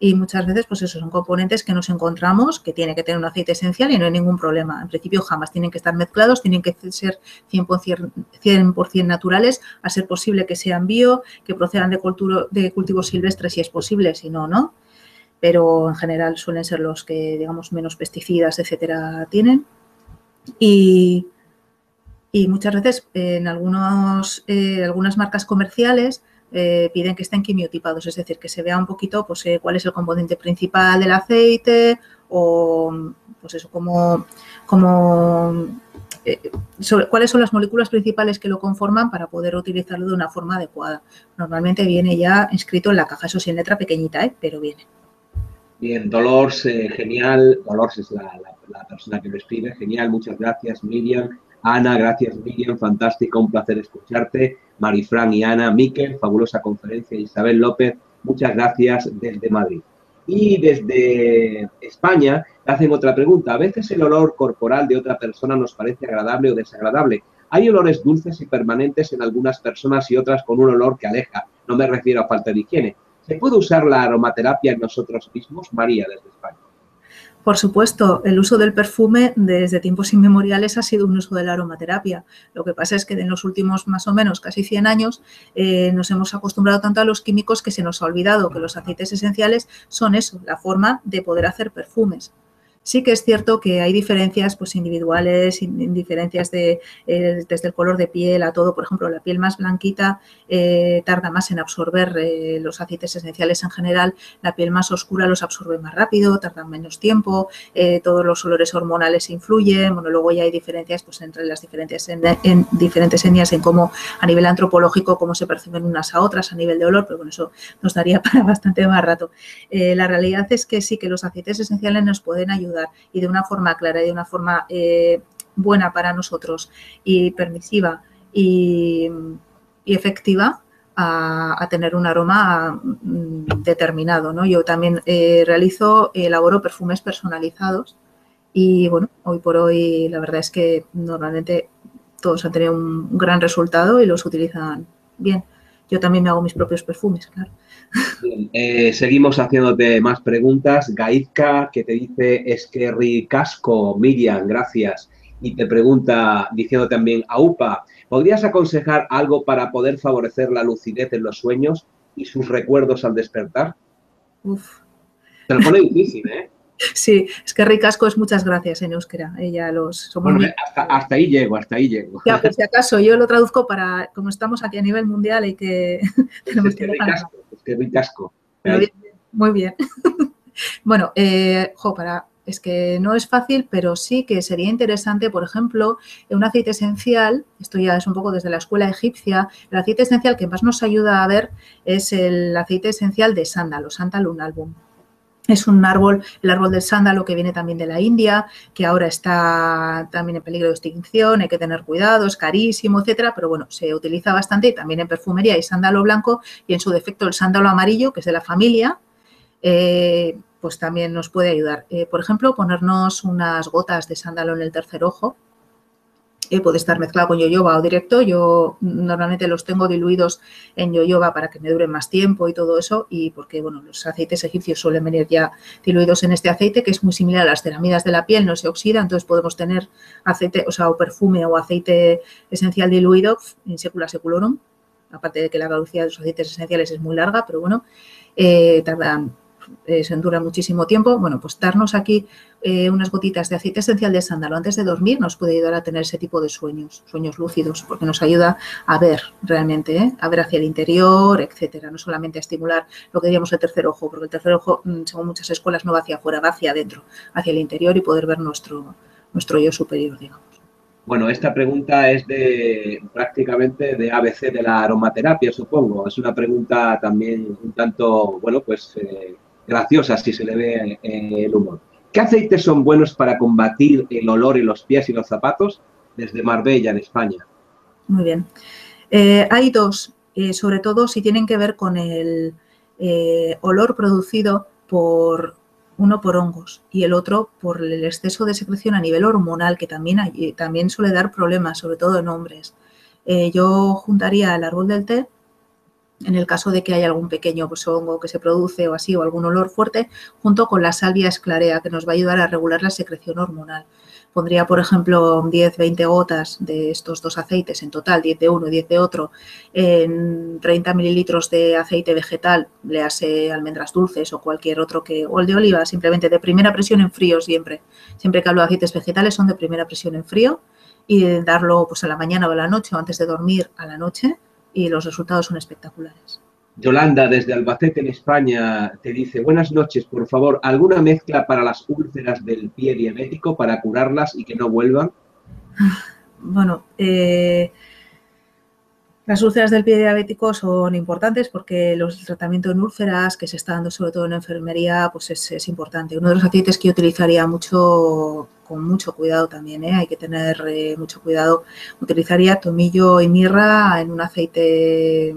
Y muchas veces, pues esos son componentes que nos encontramos, que tiene que tener un aceite esencial y no hay ningún problema. En principio jamás tienen que estar mezclados, tienen que ser 100%, naturales, a ser posible que sean bio, que procedan de, de cultivos silvestres si es posible, si no, no. Pero en general suelen ser los que, digamos, menos pesticidas, etcétera, tienen. Y, y muchas veces en algunos, eh, algunas marcas comerciales eh, piden que estén quimiotipados, es decir, que se vea un poquito pues, eh, cuál es el componente principal del aceite o pues eso, como, como cuáles son las moléculas principales que lo conforman para poder utilizarlo de una forma adecuada. Normalmente viene ya inscrito en la caja, eso sí, en letra pequeñita, pero viene. Bien, Dolores, genial. Dolores es la, la, persona que me escribe. Genial, muchas gracias, Miriam. Ana, gracias Miriam, fantástica, un placer escucharte. Marifran y Ana, Miquel, fabulosa conferencia. Isabel López, muchas gracias desde Madrid. Y desde España hacen otra pregunta. A veces el olor corporal de otra persona nos parece agradable o desagradable. Hay olores dulces y permanentes en algunas personas y otras con un olor que aleja. No me refiero a falta de higiene. ¿Se puede usar la aromaterapia en nosotros mismos? María, desde España. Por supuesto, el uso del perfume desde tiempos inmemoriales ha sido un uso de la aromaterapia. Lo que pasa es que en los últimos más o menos casi 100 años eh, nos hemos acostumbrado tanto a los químicos que se nos ha olvidado que los aceites esenciales son eso, la forma de poder hacer perfumes. Sí que es cierto que hay diferencias pues, individuales, diferencias de, eh, desde el color de piel a todo. Por ejemplo, la piel más blanquita eh, tarda más en absorber eh, los aceites esenciales en general. La piel más oscura los absorbe más rápido, tardan menos tiempo. todos los olores hormonales influyen. Bueno, luego ya hay diferencias pues, entre las diferentes en, diferentes etnias en cómo a nivel antropológico cómo se perciben unas a otras a nivel de olor, pero bueno, eso nos daría para bastante más rato. la realidad es que sí que los aceites esenciales nos pueden ayudar y de una forma clara y de una forma eh, buena para nosotros y permisiva y, efectiva a, tener un aroma mm, determinado. ¿no? Yo también eh, realizo, elaboro perfumes personalizados y bueno, hoy por hoy la verdad es que normalmente todos han tenido un gran resultado y los utilizan bien. Yo también me hago mis propios perfumes, claro. Eh, seguimos haciéndote más preguntas. Gaizka, que te dice, es que ricasco, Miriam, gracias. Y te pregunta, diciendo también, AUPA, ¿podrías aconsejar algo para poder favorecer la lucidez en los sueños y sus recuerdos al despertar? Uf. Te lo pone difícil, ¿eh? Sí, es que ricasco es muchas gracias en euskera. Ella los bueno, hasta, ahí llego, hasta ahí llego. Ya, por si acaso, yo lo traduzco para, como estamos aquí a nivel mundial y que tenemos que muy casco. Muy bien. bueno, eh, para es que no es fácil, pero sí que sería interesante, por ejemplo, un aceite esencial, esto ya es un poco desde la escuela egipcia, el aceite esencial que más nos ayuda a ver es el aceite esencial de sándalo, un álbum. Es un árbol, el árbol del sándalo que viene también de la India, que ahora está también en peligro de extinción, hay que tener cuidado, es carísimo, etcétera, pero bueno, se utiliza bastante y también en perfumería hay sándalo blanco y en su defecto el sándalo amarillo, que es de la familia, eh, pues también nos puede ayudar. Eh, por ejemplo, ponernos unas gotas de sándalo en el tercer ojo, puede estar mezclado con yoyoba o directo. Yo normalmente los tengo diluidos en yoyoba para que me duren más tiempo y todo eso y porque bueno, los aceites egipcios suelen venir ya diluidos en este aceite que es muy similar a las ceramidas de la piel, no se oxida, entonces podemos tener aceite, o sea, o perfume o aceite esencial diluido en secula seculorum, aparte de que la caducidad de los aceites esenciales es muy larga, pero bueno, eh, tardan eh, se dura muchísimo tiempo, bueno, pues darnos aquí eh, unas gotitas de aceite esencial de sándalo antes de dormir nos puede ayudar a tener ese tipo de sueños, sueños lúcidos, porque nos ayuda a ver realmente, ¿eh? a ver hacia el interior, etcétera, no solamente a estimular lo que diríamos el tercer ojo, porque el tercer ojo, mm, según muchas escuelas, no va hacia afuera, va hacia adentro, hacia el interior y poder ver nuestro, nuestro yo superior, digamos. Bueno, esta pregunta es de prácticamente de ABC de la aromaterapia, supongo. Es una pregunta también un tanto, bueno, pues graciosa si se le ve eh, el humor. ¿Qué aceites son buenos para combatir el olor en los pies y los zapatos desde Marbella, en España? Muy bien. Eh, hay dos, sobre todo si tienen que ver con el olor producido por uno por hongos y el otro por el exceso de secreción a nivel hormonal, que también, hay, también suele dar problemas, sobre todo en hombres. Eh, yo juntaría el árbol del té, en el caso de que haya algún pequeño pues, hongo que se produce o así, o algún olor fuerte, junto con la salvia esclarea, que nos va a ayudar a regular la secreción hormonal pondría, por ejemplo, 10, 20 gotas de estos dos aceites en total, 10 de uno y 10 de otro, en 30 mililitros de aceite vegetal, le hace almendras dulces o cualquier otro que, o el de oliva, simplemente de primera presión en frío siempre. Siempre que hablo de aceites vegetales son de primera presión en frío y darlo pues a la mañana o a la noche o antes de dormir a la noche y los resultados son espectaculares. Yolanda, desde Albacete, en España, te dice, buenas noches, por favor, ¿alguna mezcla para las úlceras del pie diabético para curarlas y que no vuelvan? Bueno, eh, las úlceras del pie diabético son importantes porque los, el tratamiento en úlceras que se está dando sobre todo en enfermería pues es, importante. Uno de los aceites que yo utilizaría mucho, con mucho cuidado también, ¿eh? hay que tener eh, mucho cuidado, utilizaría tomillo y mirra en un aceite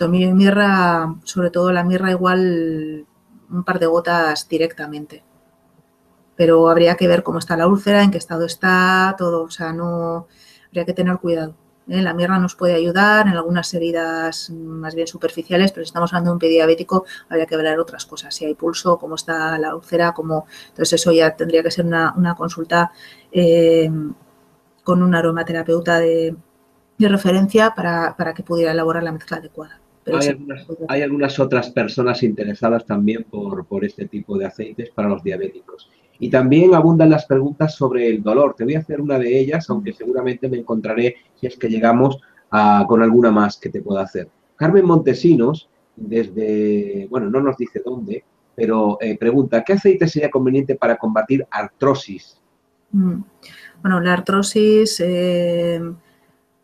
Tomillo y mirra, sobre todo la mirra igual un par de gotas directamente. Pero habría que ver cómo está la úlcera, en qué estado está, todo. O sea, no habría que tener cuidado. ¿Eh? La mirra nos puede ayudar en algunas heridas más bien superficiales, pero si estamos hablando de un pie diabético, habría que ver otras cosas. Si hay pulso, cómo está la úlcera, cómo. Entonces, eso ya tendría que ser una, consulta eh, con un aromaterapeuta de, referencia para, para que pudiera elaborar la mezcla adecuada hay, algunas, otras personas interesadas también por, este tipo de aceites para los diabéticos. Y también abundan las preguntas sobre el dolor. Te voy a hacer una de ellas, aunque seguramente me encontraré si es que llegamos con alguna más que te pueda hacer. Carmen Montesinos, desde, bueno, no nos dice dónde, pero eh, pregunta, ¿qué aceite sería conveniente para combatir artrosis? Mm. Bueno, la artrosis... Eh,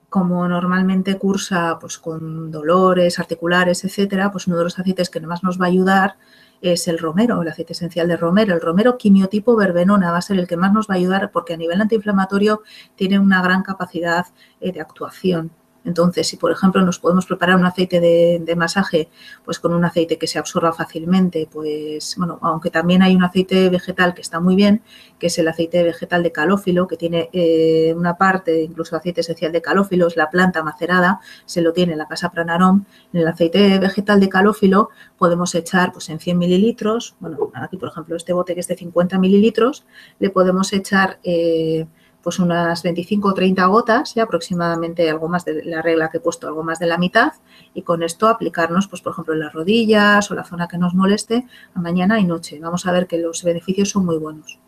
como normalmente cursa pues, con dolores articulares, etcétera, pues uno de los aceites que más nos va a ayudar es el romero, el aceite esencial de romero. El romero quimiotipo verbenona va a ser el que más nos va a ayudar porque a nivel antiinflamatorio tiene una gran capacidad eh, de actuación. Entonces, si por ejemplo nos podemos preparar un aceite de, masaje, pues con un aceite que se absorba fácilmente, pues bueno, aunque también hay un aceite vegetal que está muy bien, que es el aceite vegetal de calófilo, que tiene eh, una parte, incluso aceite esencial de calófilo, es la planta macerada, se lo tiene en la casa Pranarom. En el aceite vegetal de calófilo podemos echar pues en 100 mililitros, bueno, aquí por ejemplo este bote que es de 50 mililitros, le podemos echar... Eh, pues unas 25 o 30 gotas, y aproximadamente algo más de la regla que he puesto, algo más de la mitad, y con esto aplicarnos, pues por ejemplo, en las rodillas o la zona que nos moleste, a mañana y noche. Vamos a ver que los beneficios son muy buenos.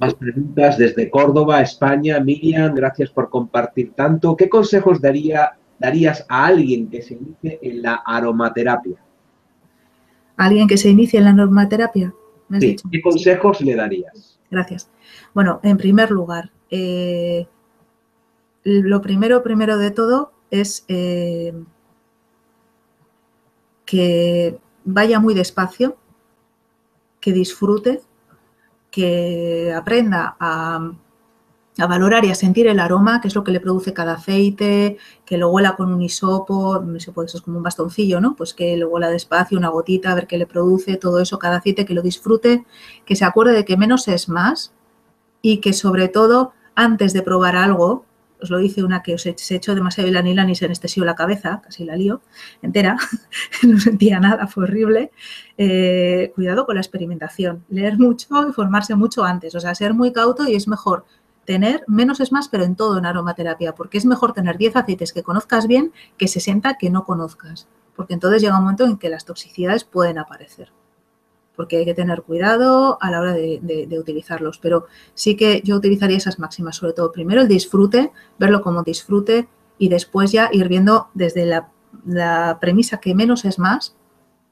Más preguntas desde Córdoba, España. Miriam, gracias por compartir tanto. ¿Qué consejos daría, darías a alguien que se inicie en la aromaterapia? ¿Alguien que se inicie en la aromaterapia? ¿Qué consejos le darías? Gracias. Bueno, en primer lugar, eh, lo primero, primero de todo es eh, que vaya muy despacio, que disfrute, que aprenda a, valorar y a sentir el aroma, que es lo que le produce cada aceite, que lo huela con un hisopo, un hisopo eso es como un bastoncillo, ¿no? Pues que lo huela despacio, una gotita, a ver qué le produce, todo eso, cada aceite, que lo disfrute, que se acuerde de que menos es más, y que sobre todo antes de probar algo, os lo dice una que os se echó demasiado vilanila y se anestesió la cabeza, casi la lío entera, no sentía nada, fue horrible. Eh, cuidado con la experimentación, leer mucho y formarse mucho antes, o sea, ser muy cauto y es mejor tener, menos es más, pero en todo en aromaterapia, porque es mejor tener 10 aceites que conozcas bien que 60 que no conozcas, porque entonces llega un momento en que las toxicidades pueden aparecer porque hay que tener cuidado a la hora de, utilizarlos. Pero sí que yo utilizaría esas máximas, sobre todo primero el disfrute, verlo como disfrute y después ya ir viendo desde la, premisa que menos es más,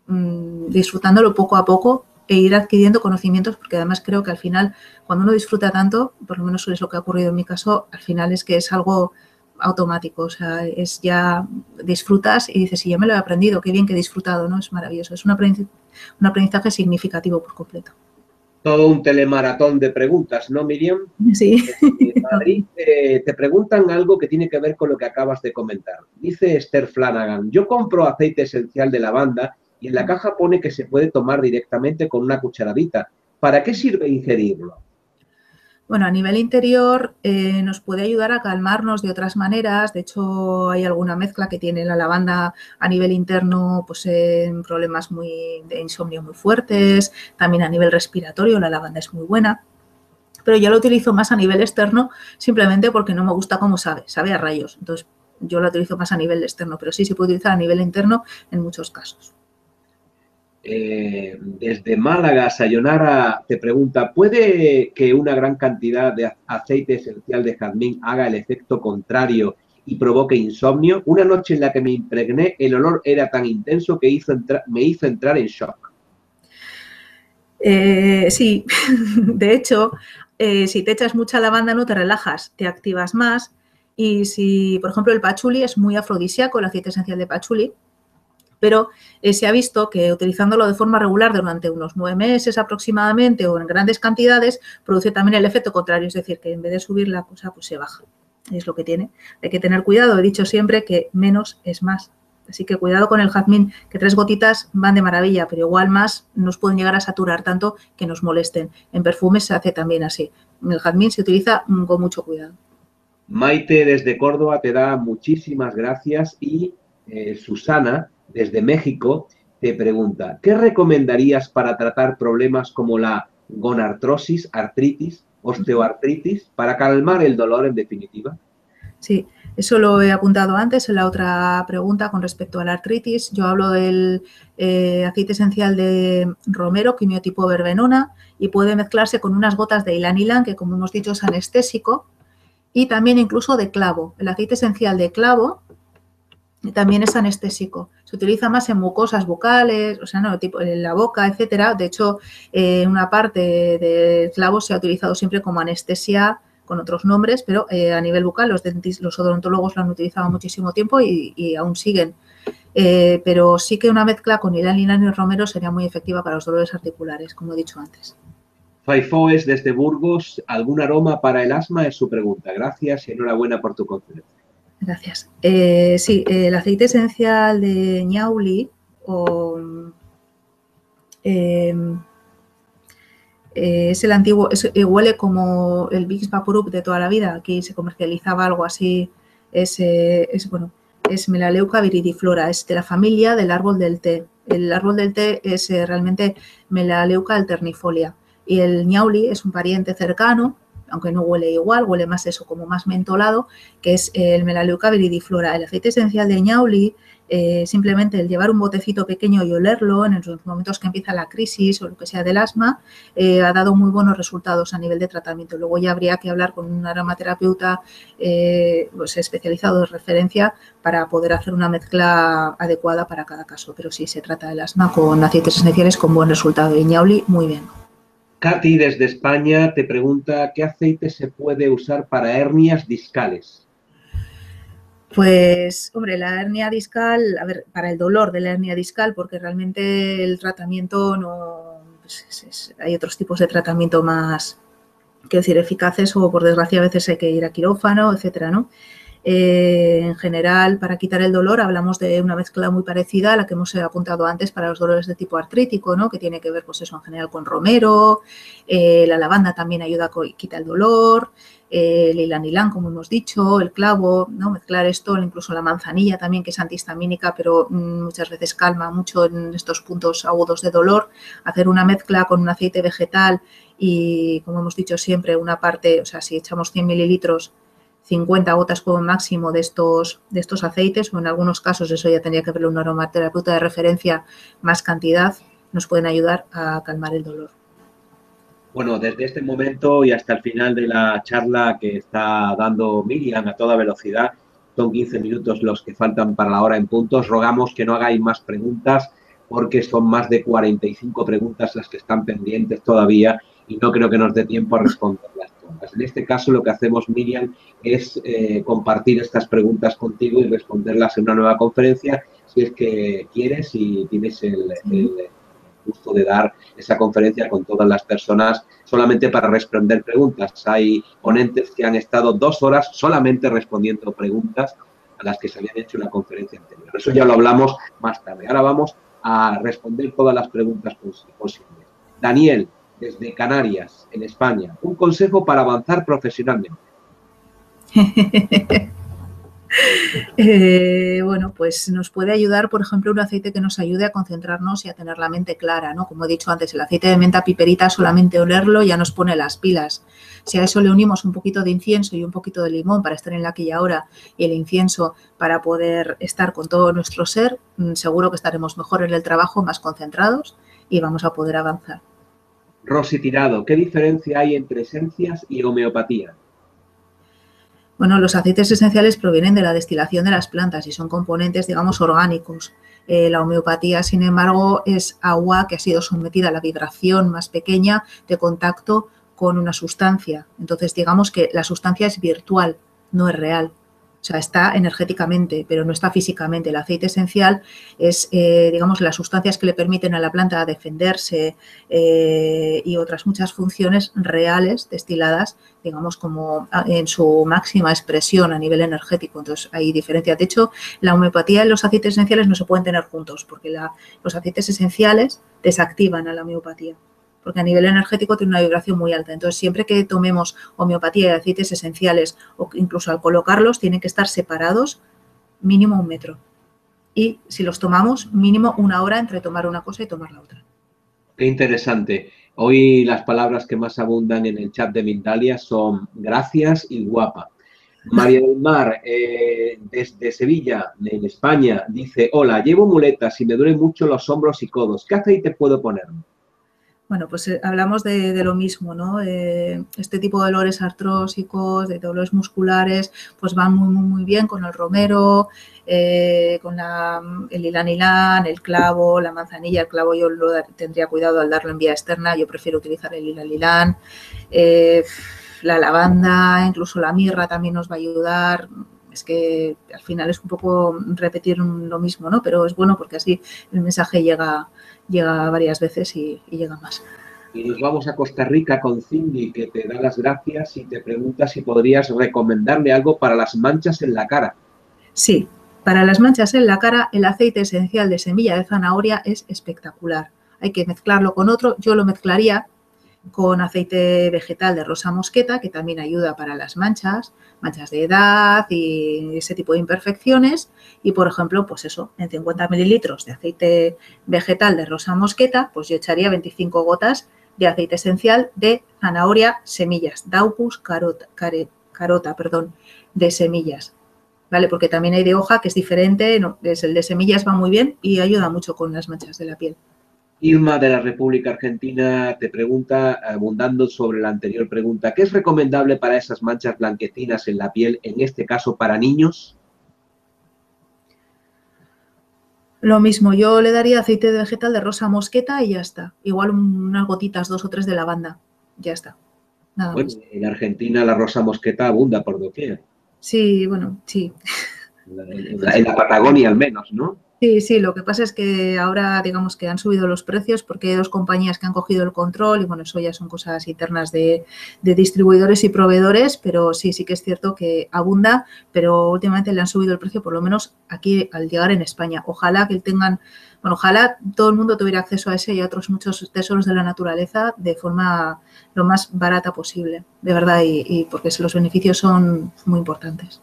mm, disfrutándolo poco a poco e ir adquiriendo conocimientos, porque además creo que al final, cuando uno disfruta tanto, por lo menos es lo que ha ocurrido en mi caso, al final es que es algo automático, o sea, es ya disfrutas y dices, sí, ya me lo he aprendido, qué bien que he disfrutado, ¿no? Es maravilloso, es un aprendizaje, significativo por completo. Todo un telemaratón de preguntas, ¿no, Miriam? Sí. En Madrid eh, te preguntan algo que tiene que ver con lo que acabas de comentar. Dice Esther Flanagan, yo compro aceite esencial de lavanda y en la caja pone que se puede tomar directamente con una cucharadita. ¿Para qué sirve ingerirlo? Bueno, a nivel interior eh, nos puede ayudar a calmarnos de otras maneras. De hecho, hay alguna mezcla que tiene la lavanda a nivel interno, pues en problemas muy, de insomnio muy fuertes. También a nivel respiratorio, la lavanda es muy buena. Pero yo lo utilizo más a nivel externo simplemente porque no me gusta cómo sabe, sabe a rayos. Entonces, yo lo utilizo más a nivel externo, pero sí se puede utilizar a nivel interno en muchos casos. Eh, desde Málaga, Sayonara te pregunta, ¿puede que una gran cantidad de aceite esencial de jazmín haga el efecto contrario y provoque insomnio? Una noche en la que me impregné, el olor era tan intenso que me hizo entrar en shock. Eh, sí, de hecho, eh, si te echas mucha lavanda no te relajas, te activas más. Y si, por ejemplo, el pachuli es muy afrodisíaco, el aceite esencial de pachuli, pero eh, se ha visto que utilizándolo de forma regular durante unos nueve meses aproximadamente o en grandes cantidades, produce también el efecto contrario, es decir, que en vez de subir la cosa, pues se baja. Es lo que tiene. Hay que tener cuidado. He dicho siempre que menos es más. Así que cuidado con el jazmín, que tres gotitas van de maravilla, pero igual más nos pueden llegar a saturar tanto que nos molesten. En perfumes se hace también así. El jazmín se utiliza con mucho cuidado. Maite desde Córdoba te da muchísimas gracias y eh, Susana desde México, te pregunta, ¿qué recomendarías para tratar problemas como la gonartrosis, artritis, osteoartritis, para calmar el dolor en definitiva? Sí, eso lo he apuntado antes en la otra pregunta con respecto a la artritis. Yo hablo del eh, aceite esencial de romero, quimiotipo verbenona, y puede mezclarse con unas gotas de ilan que como hemos dicho es anestésico, y también incluso de clavo. El aceite esencial de clavo también es anestésico. Se utiliza más en mucosas bucales, o sea, no, tipo en la boca, etcétera. De hecho, eh, una parte del clavo se ha utilizado siempre como anestesia con otros nombres, pero eh, a nivel bucal los, los odontólogos lo han utilizado muchísimo tiempo y, aún siguen. Eh, pero sí que una mezcla con Ilan y Romero sería muy efectiva para los dolores articulares, como he dicho antes. Faifoes desde Burgos, ¿algún aroma para el asma? Es su pregunta. Gracias y enhorabuena por tu conferencia. Gracias. Eh, sí, el aceite esencial de ñauli o, em, eh, es el antiguo, eh, huele como el Vicks Vaporub de toda la vida. Aquí se comercializaba algo así. Es, es, bueno, es Melaleuca viridiflora, es de la familia del árbol del té. El árbol del té es realmente Melaleuca alternifolia. Y el ñauli es un pariente cercano aunque no huele igual, huele más eso, como más mentolado, que es el Melaleuca viridiflora. El aceite esencial de ñauli, eh, simplemente el llevar un botecito pequeño y olerlo en los momentos que empieza la crisis o lo que sea del asma, eh, ha dado muy buenos resultados a nivel de tratamiento. Luego ya habría que hablar con un aromaterapeuta eh, pues especializado de referencia para poder hacer una mezcla adecuada para cada caso. Pero sí, se trata del asma con aceites esenciales con buen resultado. Y ñauli, muy bien. Katy desde España te pregunta qué aceite se puede usar para hernias discales. Pues, hombre, la hernia discal, a ver, para el dolor de la hernia discal, porque realmente el tratamiento no, pues hay otros tipos de tratamiento más, quiero decir, eficaces o por desgracia a veces hay que ir a quirófano, etcétera, ¿no? Eh, en general, para quitar el dolor, hablamos de una mezcla muy parecida a la que hemos apuntado antes para los dolores de tipo artrítico, ¿no? que tiene que ver, pues eso, en general con romero, eh, la lavanda también ayuda a quitar el dolor, eh, el ilanilán, como hemos dicho, el clavo, ¿no? mezclar esto, incluso la manzanilla también, que es antihistamínica, pero mm, muchas veces calma mucho en estos puntos agudos de dolor, hacer una mezcla con un aceite vegetal y, como hemos dicho siempre, una parte, o sea, si echamos 100 mililitros, 50 gotas como máximo de estos, de estos aceites, o en algunos casos eso ya tendría que verlo un aromaterapeuta de referencia, más cantidad, nos pueden ayudar a calmar el dolor. Bueno, desde este momento y hasta el final de la charla que está dando Miriam a toda velocidad, son 15 minutos los que faltan para la hora en puntos. Rogamos que no hagáis más preguntas porque son más de 45 preguntas las que están pendientes todavía y no creo que nos dé tiempo a responderlas todas. En este caso lo que hacemos, Miriam, es eh, compartir estas preguntas contigo y responderlas en una nueva conferencia si es que quieres y tienes el, gusto de dar esa conferencia con todas las personas solamente para responder preguntas. Hay ponentes que han estado dos horas solamente respondiendo preguntas a las que se habían hecho en la conferencia anterior. Eso ya lo hablamos más tarde. Ahora vamos a responder todas las preguntas posibles. Daniel, desde Canarias, en España, un consejo para avanzar profesionalmente. Eh, bueno, pues nos puede ayudar, por ejemplo, un aceite que nos ayude a concentrarnos y a tener la mente clara, ¿no? Como he dicho antes, el aceite de menta piperita, solamente olerlo ya nos pone las pilas. Si a eso le unimos un poquito de incienso y un poquito de limón para estar en la aquella hora y el incienso para poder estar con todo nuestro ser, mm, seguro que estaremos mejor en el trabajo, más concentrados y vamos a poder avanzar. Rosy Tirado, ¿qué diferencia hay entre esencias y homeopatía? Bueno, los aceites esenciales provienen de la destilación de las plantas y son componentes, digamos, orgánicos. Eh, la homeopatía, sin embargo, es agua que ha sido sometida a la vibración más pequeña de contacto con una sustancia. Entonces, digamos que la sustancia es virtual, no es real. O sea, está energéticamente, pero no está físicamente. El aceite esencial es, eh, digamos, las sustancias que le permiten a la planta defenderse eh, y otras muchas funciones reales destiladas, digamos, como en su máxima expresión a nivel energético. Entonces, hay diferencia. De hecho, la homeopatía y los aceites esenciales no se pueden tener juntos, porque los aceites esenciales desactivan a la homeopatía porque a nivel energético tiene una vibración muy alta. Entonces, siempre que tomemos homeopatía y aceites esenciales o incluso al colocarlos, tienen que estar separados mínimo un metro. Y si los tomamos, mínimo una hora entre tomar una cosa y tomar la otra. Qué interesante. Hoy las palabras que más abundan en el chat de Mindalia son gracias y guapa. María del Mar, eh, desde Sevilla, en España, dice, hola, llevo muletas y me duelen mucho los hombros y codos. ¿Qué aceite puedo ponerme? Bueno, pues eh, hablamos de, lo mismo, ¿no? Eh, este tipo de dolores artrósicos, de dolores musculares, pues van muy, muy, muy bien con el romero, eh, con el ilanilán, el clavo, la manzanilla. El clavo yo lo tendría cuidado al darlo en vía externa, yo prefiero utilizar el ilanilán. la lavanda, incluso la mirra también nos va a ayudar es que al final es un poco repetir lo mismo, ¿no? Pero es bueno porque así el mensaje llega, llega varias veces y, llega más. Y nos vamos a Costa Rica con Cindy, que te da las gracias y te pregunta si podrías recomendarle algo para las manchas en la cara. Sí, para las manchas en la cara, el aceite esencial de semilla de zanahoria es espectacular. Hay que mezclarlo con otro. Yo lo mezclaría con aceite vegetal de rosa mosqueta, que también ayuda para las manchas, manchas de edad y ese tipo de imperfecciones. Y, por ejemplo, pues eso, en 50 mililitros de aceite vegetal de rosa mosqueta, pues yo echaría 25 gotas de aceite esencial de zanahoria semillas, Daucus carota, carota perdón, de semillas. ¿Vale? Porque también hay de hoja que es diferente, es el de semillas va muy bien y ayuda mucho con las manchas de la piel. Irma de la República Argentina te pregunta, abundando sobre la anterior pregunta, ¿qué es recomendable para esas manchas blanquecinas en la piel, en este caso para niños? Lo mismo, yo le daría aceite vegetal de rosa mosqueta y ya está. Igual unas gotitas, dos o tres de lavanda. Ya está. bueno, en Argentina la rosa mosqueta abunda por doquier. Sí, bueno, sí. en la Patagonia al menos, ¿no? Sí, sí, lo que pasa es que ahora digamos que han subido los precios porque hay dos compañías que han cogido el control y bueno, eso ya son cosas internas de, distribuidores y proveedores, pero sí, sí que es cierto que abunda, pero últimamente le han subido el precio por lo menos aquí al llegar en España. Ojalá que tengan, bueno, ojalá todo el mundo tuviera acceso a ese y a otros muchos tesoros de la naturaleza de forma lo más barata posible, de verdad, y, porque los beneficios son muy importantes.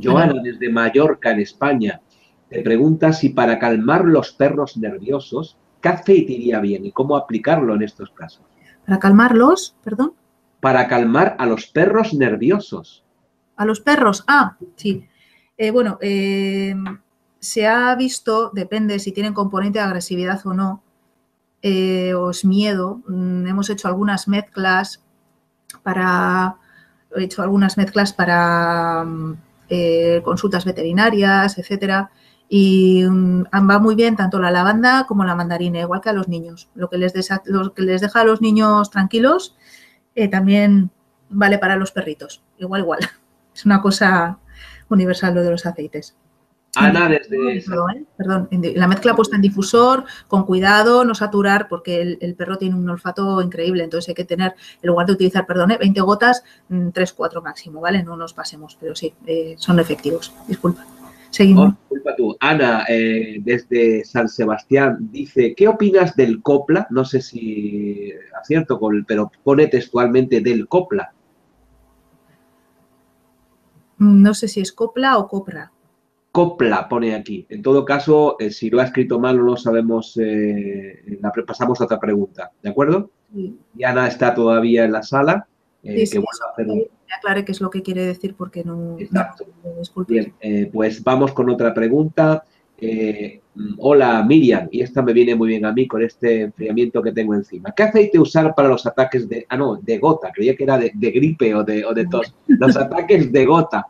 Joana, desde Mallorca, en España te pregunta si para calmar los perros nerviosos, ¿qué aceite iría bien y cómo aplicarlo en estos casos? ¿Para calmarlos? Perdón. Para calmar a los perros nerviosos. A los perros, ah, sí. Eh, bueno, eh, se ha visto, depende si tienen componente de agresividad o no, eh, o es miedo. Mm, hemos hecho algunas mezclas para, he hecho algunas mezclas para mm, consultas veterinarias, etcétera Y mm, va muy bien tanto la lavanda como la mandarina, igual que a los niños. Lo que les, lo que les deja a los niños tranquilos eh, también vale para los perritos. Igual, igual. Es una cosa universal lo de los aceites. Ana, desde... ¿eh? Perdón, la mezcla puesta en difusor, con cuidado, no saturar, porque el, perro tiene un olfato increíble, entonces hay que tener, en lugar de utilizar, perdón, 20 ¿eh? gotas, 3, mm, 4 máximo, ¿vale? No nos pasemos, pero sí, eh, son efectivos. Disculpa. Seguimos. Oh, tú. Ana, desde San Sebastián, dice, ¿qué opinas del copla? No sé si acierto, pero pone textualmente del copla. No sé si es copla o copra. Copla pone aquí. En todo caso, eh, si lo ha escrito mal no lo sabemos, eh, la, pasamos a otra pregunta, ¿de acuerdo? Sí. Ana está todavía en la sala. Eh, sí, que aclare qué es lo que quiere decir porque no... Exacto. Bien, pues vamos con otra pregunta. hola Miriam, y esta me viene muy bien a mí con este enfriamiento que tengo encima. ¿Qué aceite usar para los ataques de... Ah, no, de gota, creía que era de, gripe o de, o de tos. Los ataques de gota.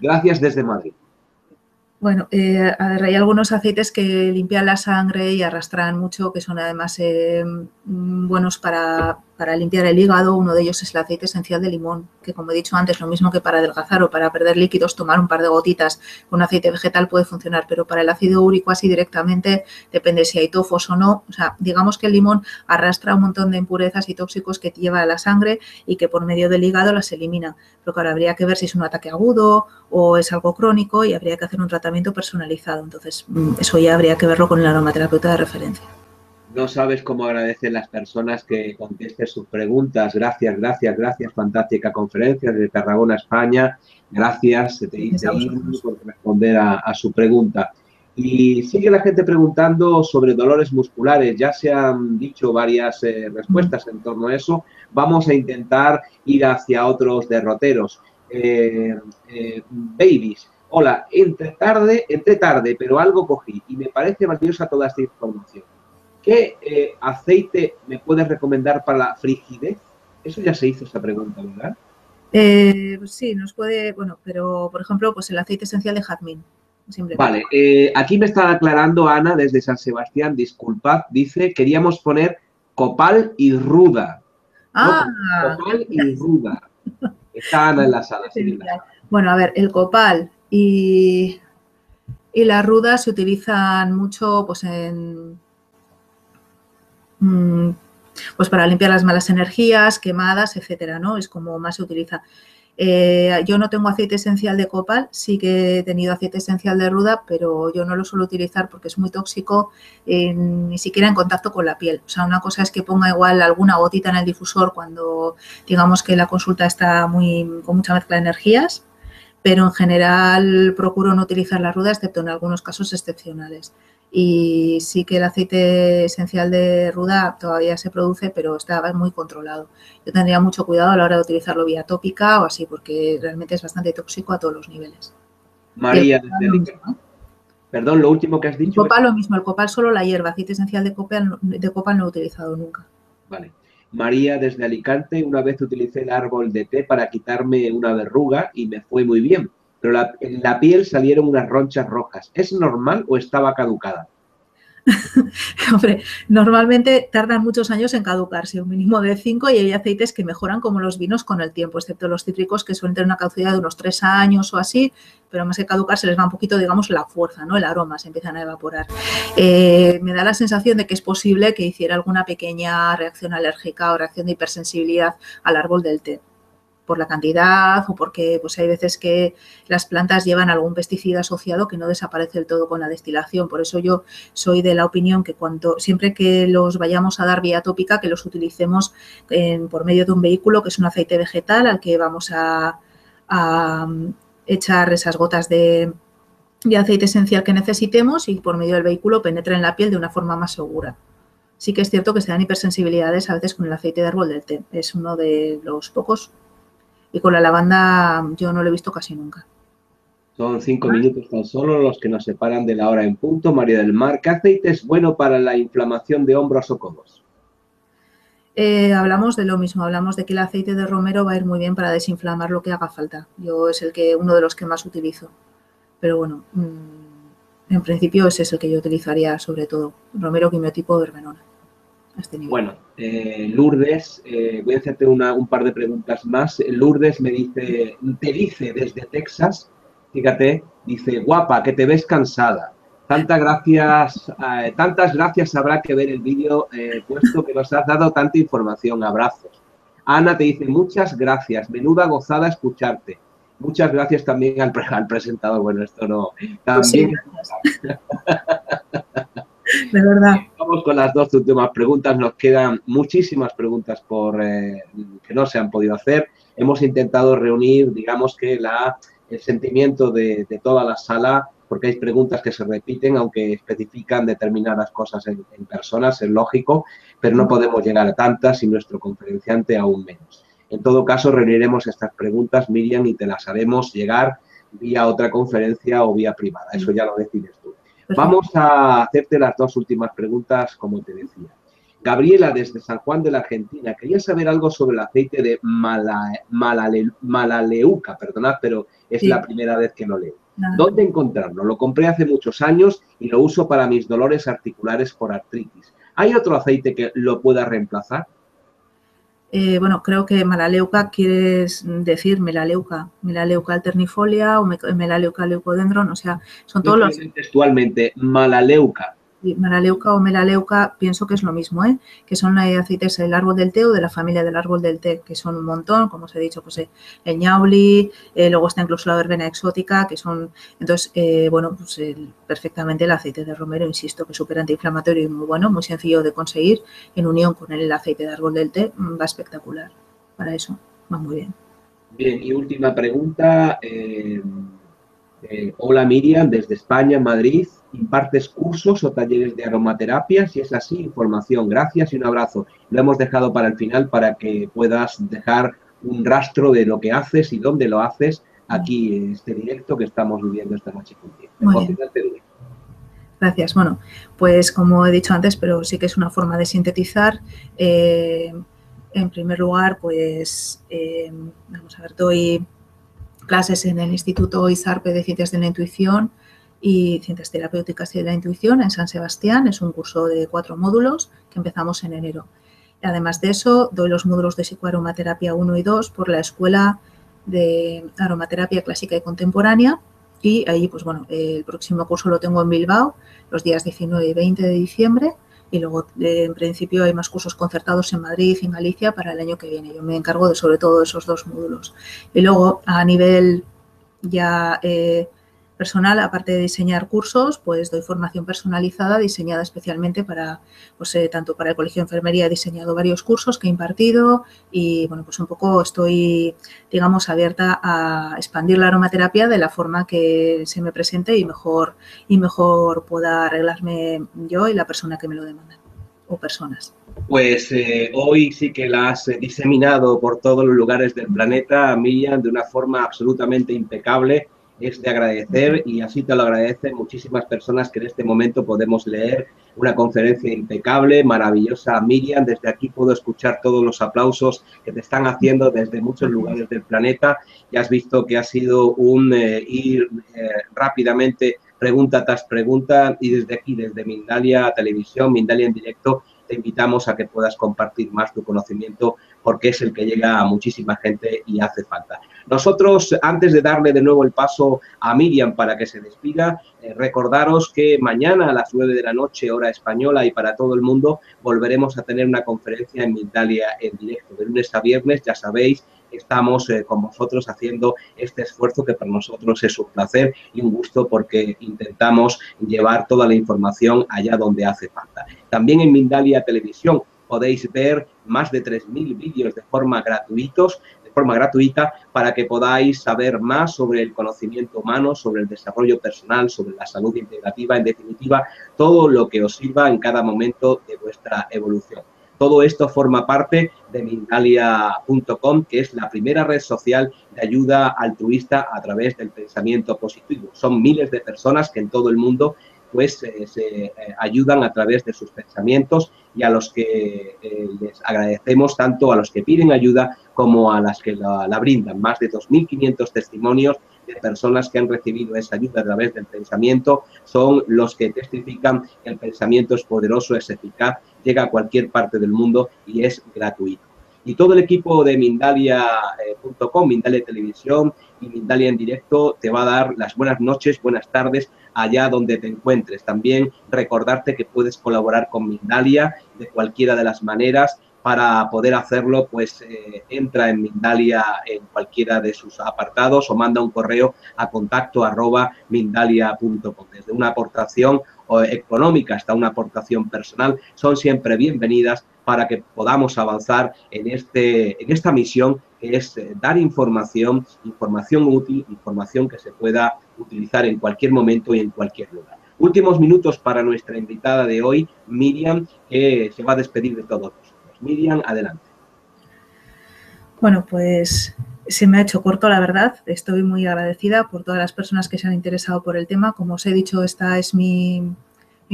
Gracias desde Madrid. Bueno, eh, hay algunos aceites que limpian la sangre y arrastran mucho, que son además eh, mm, buenos para, para limpiar el hígado, uno de ellos es el aceite esencial de limón, que como he dicho antes, lo mismo que para adelgazar o para perder líquidos, tomar un par de gotitas con aceite vegetal puede funcionar, pero para el ácido úrico así directamente depende si hay tofos o no. O sea, digamos que el limón arrastra un montón de impurezas y tóxicos que lleva a la sangre y que por medio del hígado las elimina. Pero claro, habría que ver si es un ataque agudo o es algo crónico y habría que hacer un tratamiento personalizado. Entonces, mm, eso ya habría que verlo con el aromaterapeuta de referencia. No sabes cómo agradecen las personas que contesten sus preguntas. Gracias, gracias, gracias. Fantástica conferencia desde Tarragona, España. Gracias, se te dice por responder a, su pregunta. Y sigue la gente preguntando sobre dolores musculares. Ya se han dicho varias eh, respuestas en torno a eso. Vamos a intentar ir hacia otros derroteros. Eh, eh, babies. Hola, entre tarde, entre tarde, pero algo cogí y me parece valiosa toda esta información. ¿Qué eh, aceite me puedes recomendar para la frigidez? Eso ya se hizo esa pregunta, ¿verdad? Eh, sí, nos puede, bueno, pero por ejemplo, pues el aceite esencial de jazmín. Vale, eh, aquí me está aclarando Ana desde San Sebastián, disculpad, dice, queríamos poner copal y ruda. Ah. copal y ruda. Está Ana en la sala. Bueno, a ver, el copal y, y la ruda se utilizan mucho pues en pues para limpiar las malas energías, quemadas, etcétera, ¿no? Es como más se utiliza. Eh, yo no tengo aceite esencial de copal, sí que he tenido aceite esencial de ruda, pero yo no lo suelo utilizar porque es muy tóxico, ni siquiera en contacto con la piel. O sea, una cosa es que ponga igual alguna gotita en el difusor cuando digamos que la consulta está muy, con mucha mezcla de energías, pero en general procuro no utilizar la ruda, excepto en algunos casos excepcionales y sí que el aceite esencial de ruda todavía se produce, pero está muy controlado. Yo tendría mucho cuidado a la hora de utilizarlo vía tópica o así, porque realmente es bastante tóxico a todos los niveles. María, perdón, lo último que has dicho. El copal lo mismo, el copal solo la hierba, aceite esencial de copal, de copal no he utilizado nunca. Vale. María, desde Alicante, una vez utilicé el árbol de té para quitarme una verruga y me fue muy bien pero en la piel salieron unas ronchas rojas. ¿Es normal o estaba caducada? Hombre, normalmente tardan muchos años en caducarse, un mínimo de 5 y hay aceites que mejoran como los vinos con el tiempo, excepto los cítricos que suelen tener una caducidad de unos 3 años o así, pero más que caducarse les va un poquito, digamos, la fuerza, ¿no? El aroma se empiezan a evaporar. Eh, me da la sensación de que es posible que hiciera alguna pequeña reacción alérgica o reacción de hipersensibilidad al árbol del té por la cantidad o porque pues hay veces que las plantas llevan algún pesticida asociado que no desaparece del todo con la destilación. Por eso yo soy de la opinión que cuando siempre que los vayamos a dar vía tópica, que los utilicemos por medio de un vehículo que es un aceite vegetal al que vamos a, echar esas gotas de, aceite esencial que necesitemos y por medio del vehículo penetra en la piel de una forma más segura. Sí que es cierto que se dan hipersensibilidades a veces con el aceite de árbol del té. Es uno de los pocos y con la lavanda yo no lo he visto casi nunca. Son cinco minutos tan solo los que nos separan de la hora en punto. María del Mar, ¿qué aceite es bueno para la inflamación de hombros o codos? Eh, hablamos de lo mismo, hablamos de que el aceite de romero va a ir muy bien para desinflamar lo que haga falta. Yo es el que uno de los que más utilizo. Pero bueno, mm, en principio ese es el que yo utilizaría sobre todo, romero quimiotipo verbenona. Este bueno, eh, Lourdes, eh, voy a hacerte un par de preguntas más. Lourdes me dice, te dice desde Texas, fíjate, dice, guapa, que te ves cansada. Tantas gracias, eh, tantas gracias habrá que ver el vídeo puesto que nos has dado tanta información. Abrazos. Ana te dice, muchas gracias, menuda gozada escucharte. Muchas gracias también al, al presentador. Bueno, esto no. También. de verdad. Vamos con las dos últimas preguntas. Nos quedan muchísimas preguntas por eh, que no se han podido hacer. Hemos intentado reunir, digamos que la, el sentimiento de, toda la sala, porque hay preguntas que se repiten, aunque especifican determinadas cosas en, en personas, es lógico, pero no podemos llegar a tantas y nuestro conferenciante aún menos. En todo caso, reuniremos estas preguntas, Miriam, y te las haremos llegar vía otra conferencia o vía privada. Eso ya lo decides Vamos a hacerte las dos últimas preguntas, como te decía. Gabriela, desde San Juan de la Argentina, quería saber algo sobre el aceite de malaleuca, perdonad, pero es la primera vez que lo leo. ¿Dónde encontrarlo? Lo compré hace muchos años y lo uso para mis dolores articulares por artritis. ¿Hay otro aceite que lo pueda reemplazar? Eh, bueno, creo que malaleuca quieres decir melaleuca, melaleuca alternifolia o melaleuca leucodendron, o sea, son todos los... Textualmente, malaleuca. Maraleuca o melaleuca, pienso que es lo mismo, ¿eh? que son aceites del árbol del té o de la familia del árbol del té, que son un montón, como os he dicho, pues eh, el ñauli, eh, luego está incluso la verbena exótica, que son, entonces, bueno, pues perfectamente el aceite de romero, insisto, que es súper antiinflamatorio y muy bueno, muy sencillo de conseguir, en unión con el aceite de árbol del té, mm, va espectacular. Para eso, va muy bien. Bien, y última pregunta. Hola Miriam, desde España, Madrid impartes cursos o talleres de aromaterapia. Si es así, información. Gracias y un abrazo. Lo hemos dejado para el final para que puedas dejar un rastro de lo que haces y dónde lo haces aquí en este directo que estamos viviendo esta noche contigo. Gracias. Bueno, pues como he dicho antes, pero sí que es una forma de sintetizar. Eh, en primer lugar, pues eh, vamos a ver, doy clases en el Instituto ISARPE de Ciencias de la Intuición, y Ciencias Terapéuticas y de la Intuición en San Sebastián. Es un curso de cuatro módulos que empezamos en enero. Además de eso, doy los módulos de psicoaromaterapia 1 y 2 por la Escuela de Aromaterapia Clásica y Contemporánea. Y ahí, pues bueno, el próximo curso lo tengo en Bilbao, los días 19 y 20 de diciembre. Y luego, eh, en principio, hay más cursos concertados en Madrid y en Galicia para el año que viene. Yo me encargo de sobre todo de esos dos módulos. Y luego, a nivel ya eh, personal, aparte de diseñar cursos, pues doy formación personalizada diseñada especialmente para, pues eh, tanto para el Colegio de Enfermería he diseñado varios cursos que he impartido y, bueno, pues un poco estoy, digamos, abierta a expandir la aromaterapia de la forma que se me presente y mejor, y mejor pueda arreglarme yo y la persona que me lo demanda o personas. Pues eh, hoy sí que la has diseminado por todos los lugares del planeta, Miriam, de una forma absolutamente impecable es de agradecer y así te lo agradecen muchísimas personas que en este momento podemos leer una conferencia impecable, maravillosa. Miriam, desde aquí puedo escuchar todos los aplausos que te están haciendo desde muchos lugares del planeta. Ya has visto que ha sido un eh, ir eh, rápidamente pregunta tras pregunta y desde aquí, desde Mindalia Televisión, Mindalia en directo, te invitamos a que puedas compartir más tu conocimiento porque es el que llega a muchísima gente y hace falta. Nosotros, antes de darle de nuevo el paso a Miriam para que se despida, eh, recordaros que mañana a las 9 de la noche, hora española y para todo el mundo, volveremos a tener una conferencia en Mindalia en directo. De lunes a viernes, ya sabéis, estamos eh, con vosotros haciendo este esfuerzo que para nosotros es un placer y un gusto porque intentamos llevar toda la información allá donde hace falta. También en Mindalia Televisión podéis ver más de 3.000 vídeos de forma gratuitos forma gratuita para que podáis saber más sobre el conocimiento humano, sobre el desarrollo personal, sobre la salud integrativa, en definitiva, todo lo que os sirva en cada momento de vuestra evolución. Todo esto forma parte de Mindalia.com, que es la primera red social de ayuda altruista a través del pensamiento positivo. Son miles de personas que en todo el mundo pues eh, se eh, ayudan a través de sus pensamientos y a los que eh, les agradecemos tanto a los que piden ayuda como a las que la, brindan. Más de 2.500 testimonios de personas que han recibido esa ayuda a través del pensamiento son los que testifican que el pensamiento es poderoso, es eficaz, llega a cualquier parte del mundo y es gratuito. Y todo el equipo de Mindalia.com, Mindalia Televisión y Mindalia en directo te va a dar las buenas noches, buenas tardes allá donde te encuentres. También recordarte que puedes colaborar con Mindalia de cualquiera de las maneras para poder hacerlo, pues eh, entra en Mindalia en cualquiera de sus apartados o manda un correo a contacto arroba mindalia.com. Desde una aportación económica hasta una aportación personal son siempre bienvenidas para que podamos avanzar en, este, en esta misión que es eh, dar información, información útil, información que se pueda utilizar en cualquier momento y en cualquier lugar. Últimos minutos para nuestra invitada de hoy, Miriam, que se va a despedir de todos Miriam, adelante. Bueno, pues se me ha hecho corto, la verdad. Estoy muy agradecida por todas las personas que se han interesado por el tema. Como os he dicho, esta es mi,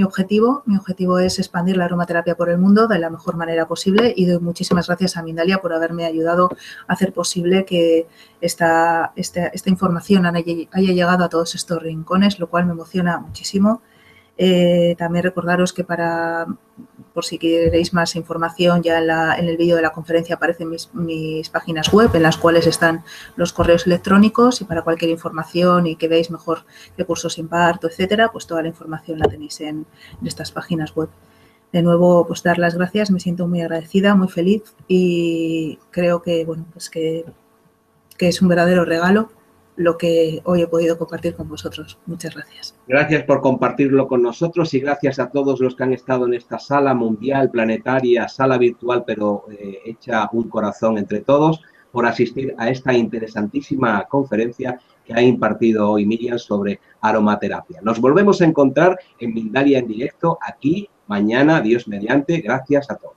objetivo. Mi objetivo es expandir la aromaterapia por el mundo de la mejor manera posible y doy muchísimas gracias a Mindalia por haberme ayudado a hacer posible que esta, esta, esta información haya llegado a todos estos rincones, lo cual me emociona muchísimo. Eh, también recordaros que para, por si queréis más información, ya en, el vídeo de la conferencia aparecen mis, páginas web en las cuales están los correos electrónicos y para cualquier información y que veáis mejor qué cursos imparto, etcétera, pues toda la información la tenéis en, estas páginas web. De nuevo, pues dar las gracias, me siento muy agradecida, muy feliz y creo que, bueno, pues que, que es un verdadero regalo lo que hoy he podido compartir con vosotros. Muchas gracias. Gracias por compartirlo con nosotros y gracias a todos los que han estado en esta sala mundial, planetaria, sala virtual, pero eh, hecha un corazón entre todos, por asistir a esta interesantísima conferencia que ha impartido hoy Miriam sobre aromaterapia. Nos volvemos a encontrar en Mindalia en directo aquí mañana, Dios mediante. Gracias a todos.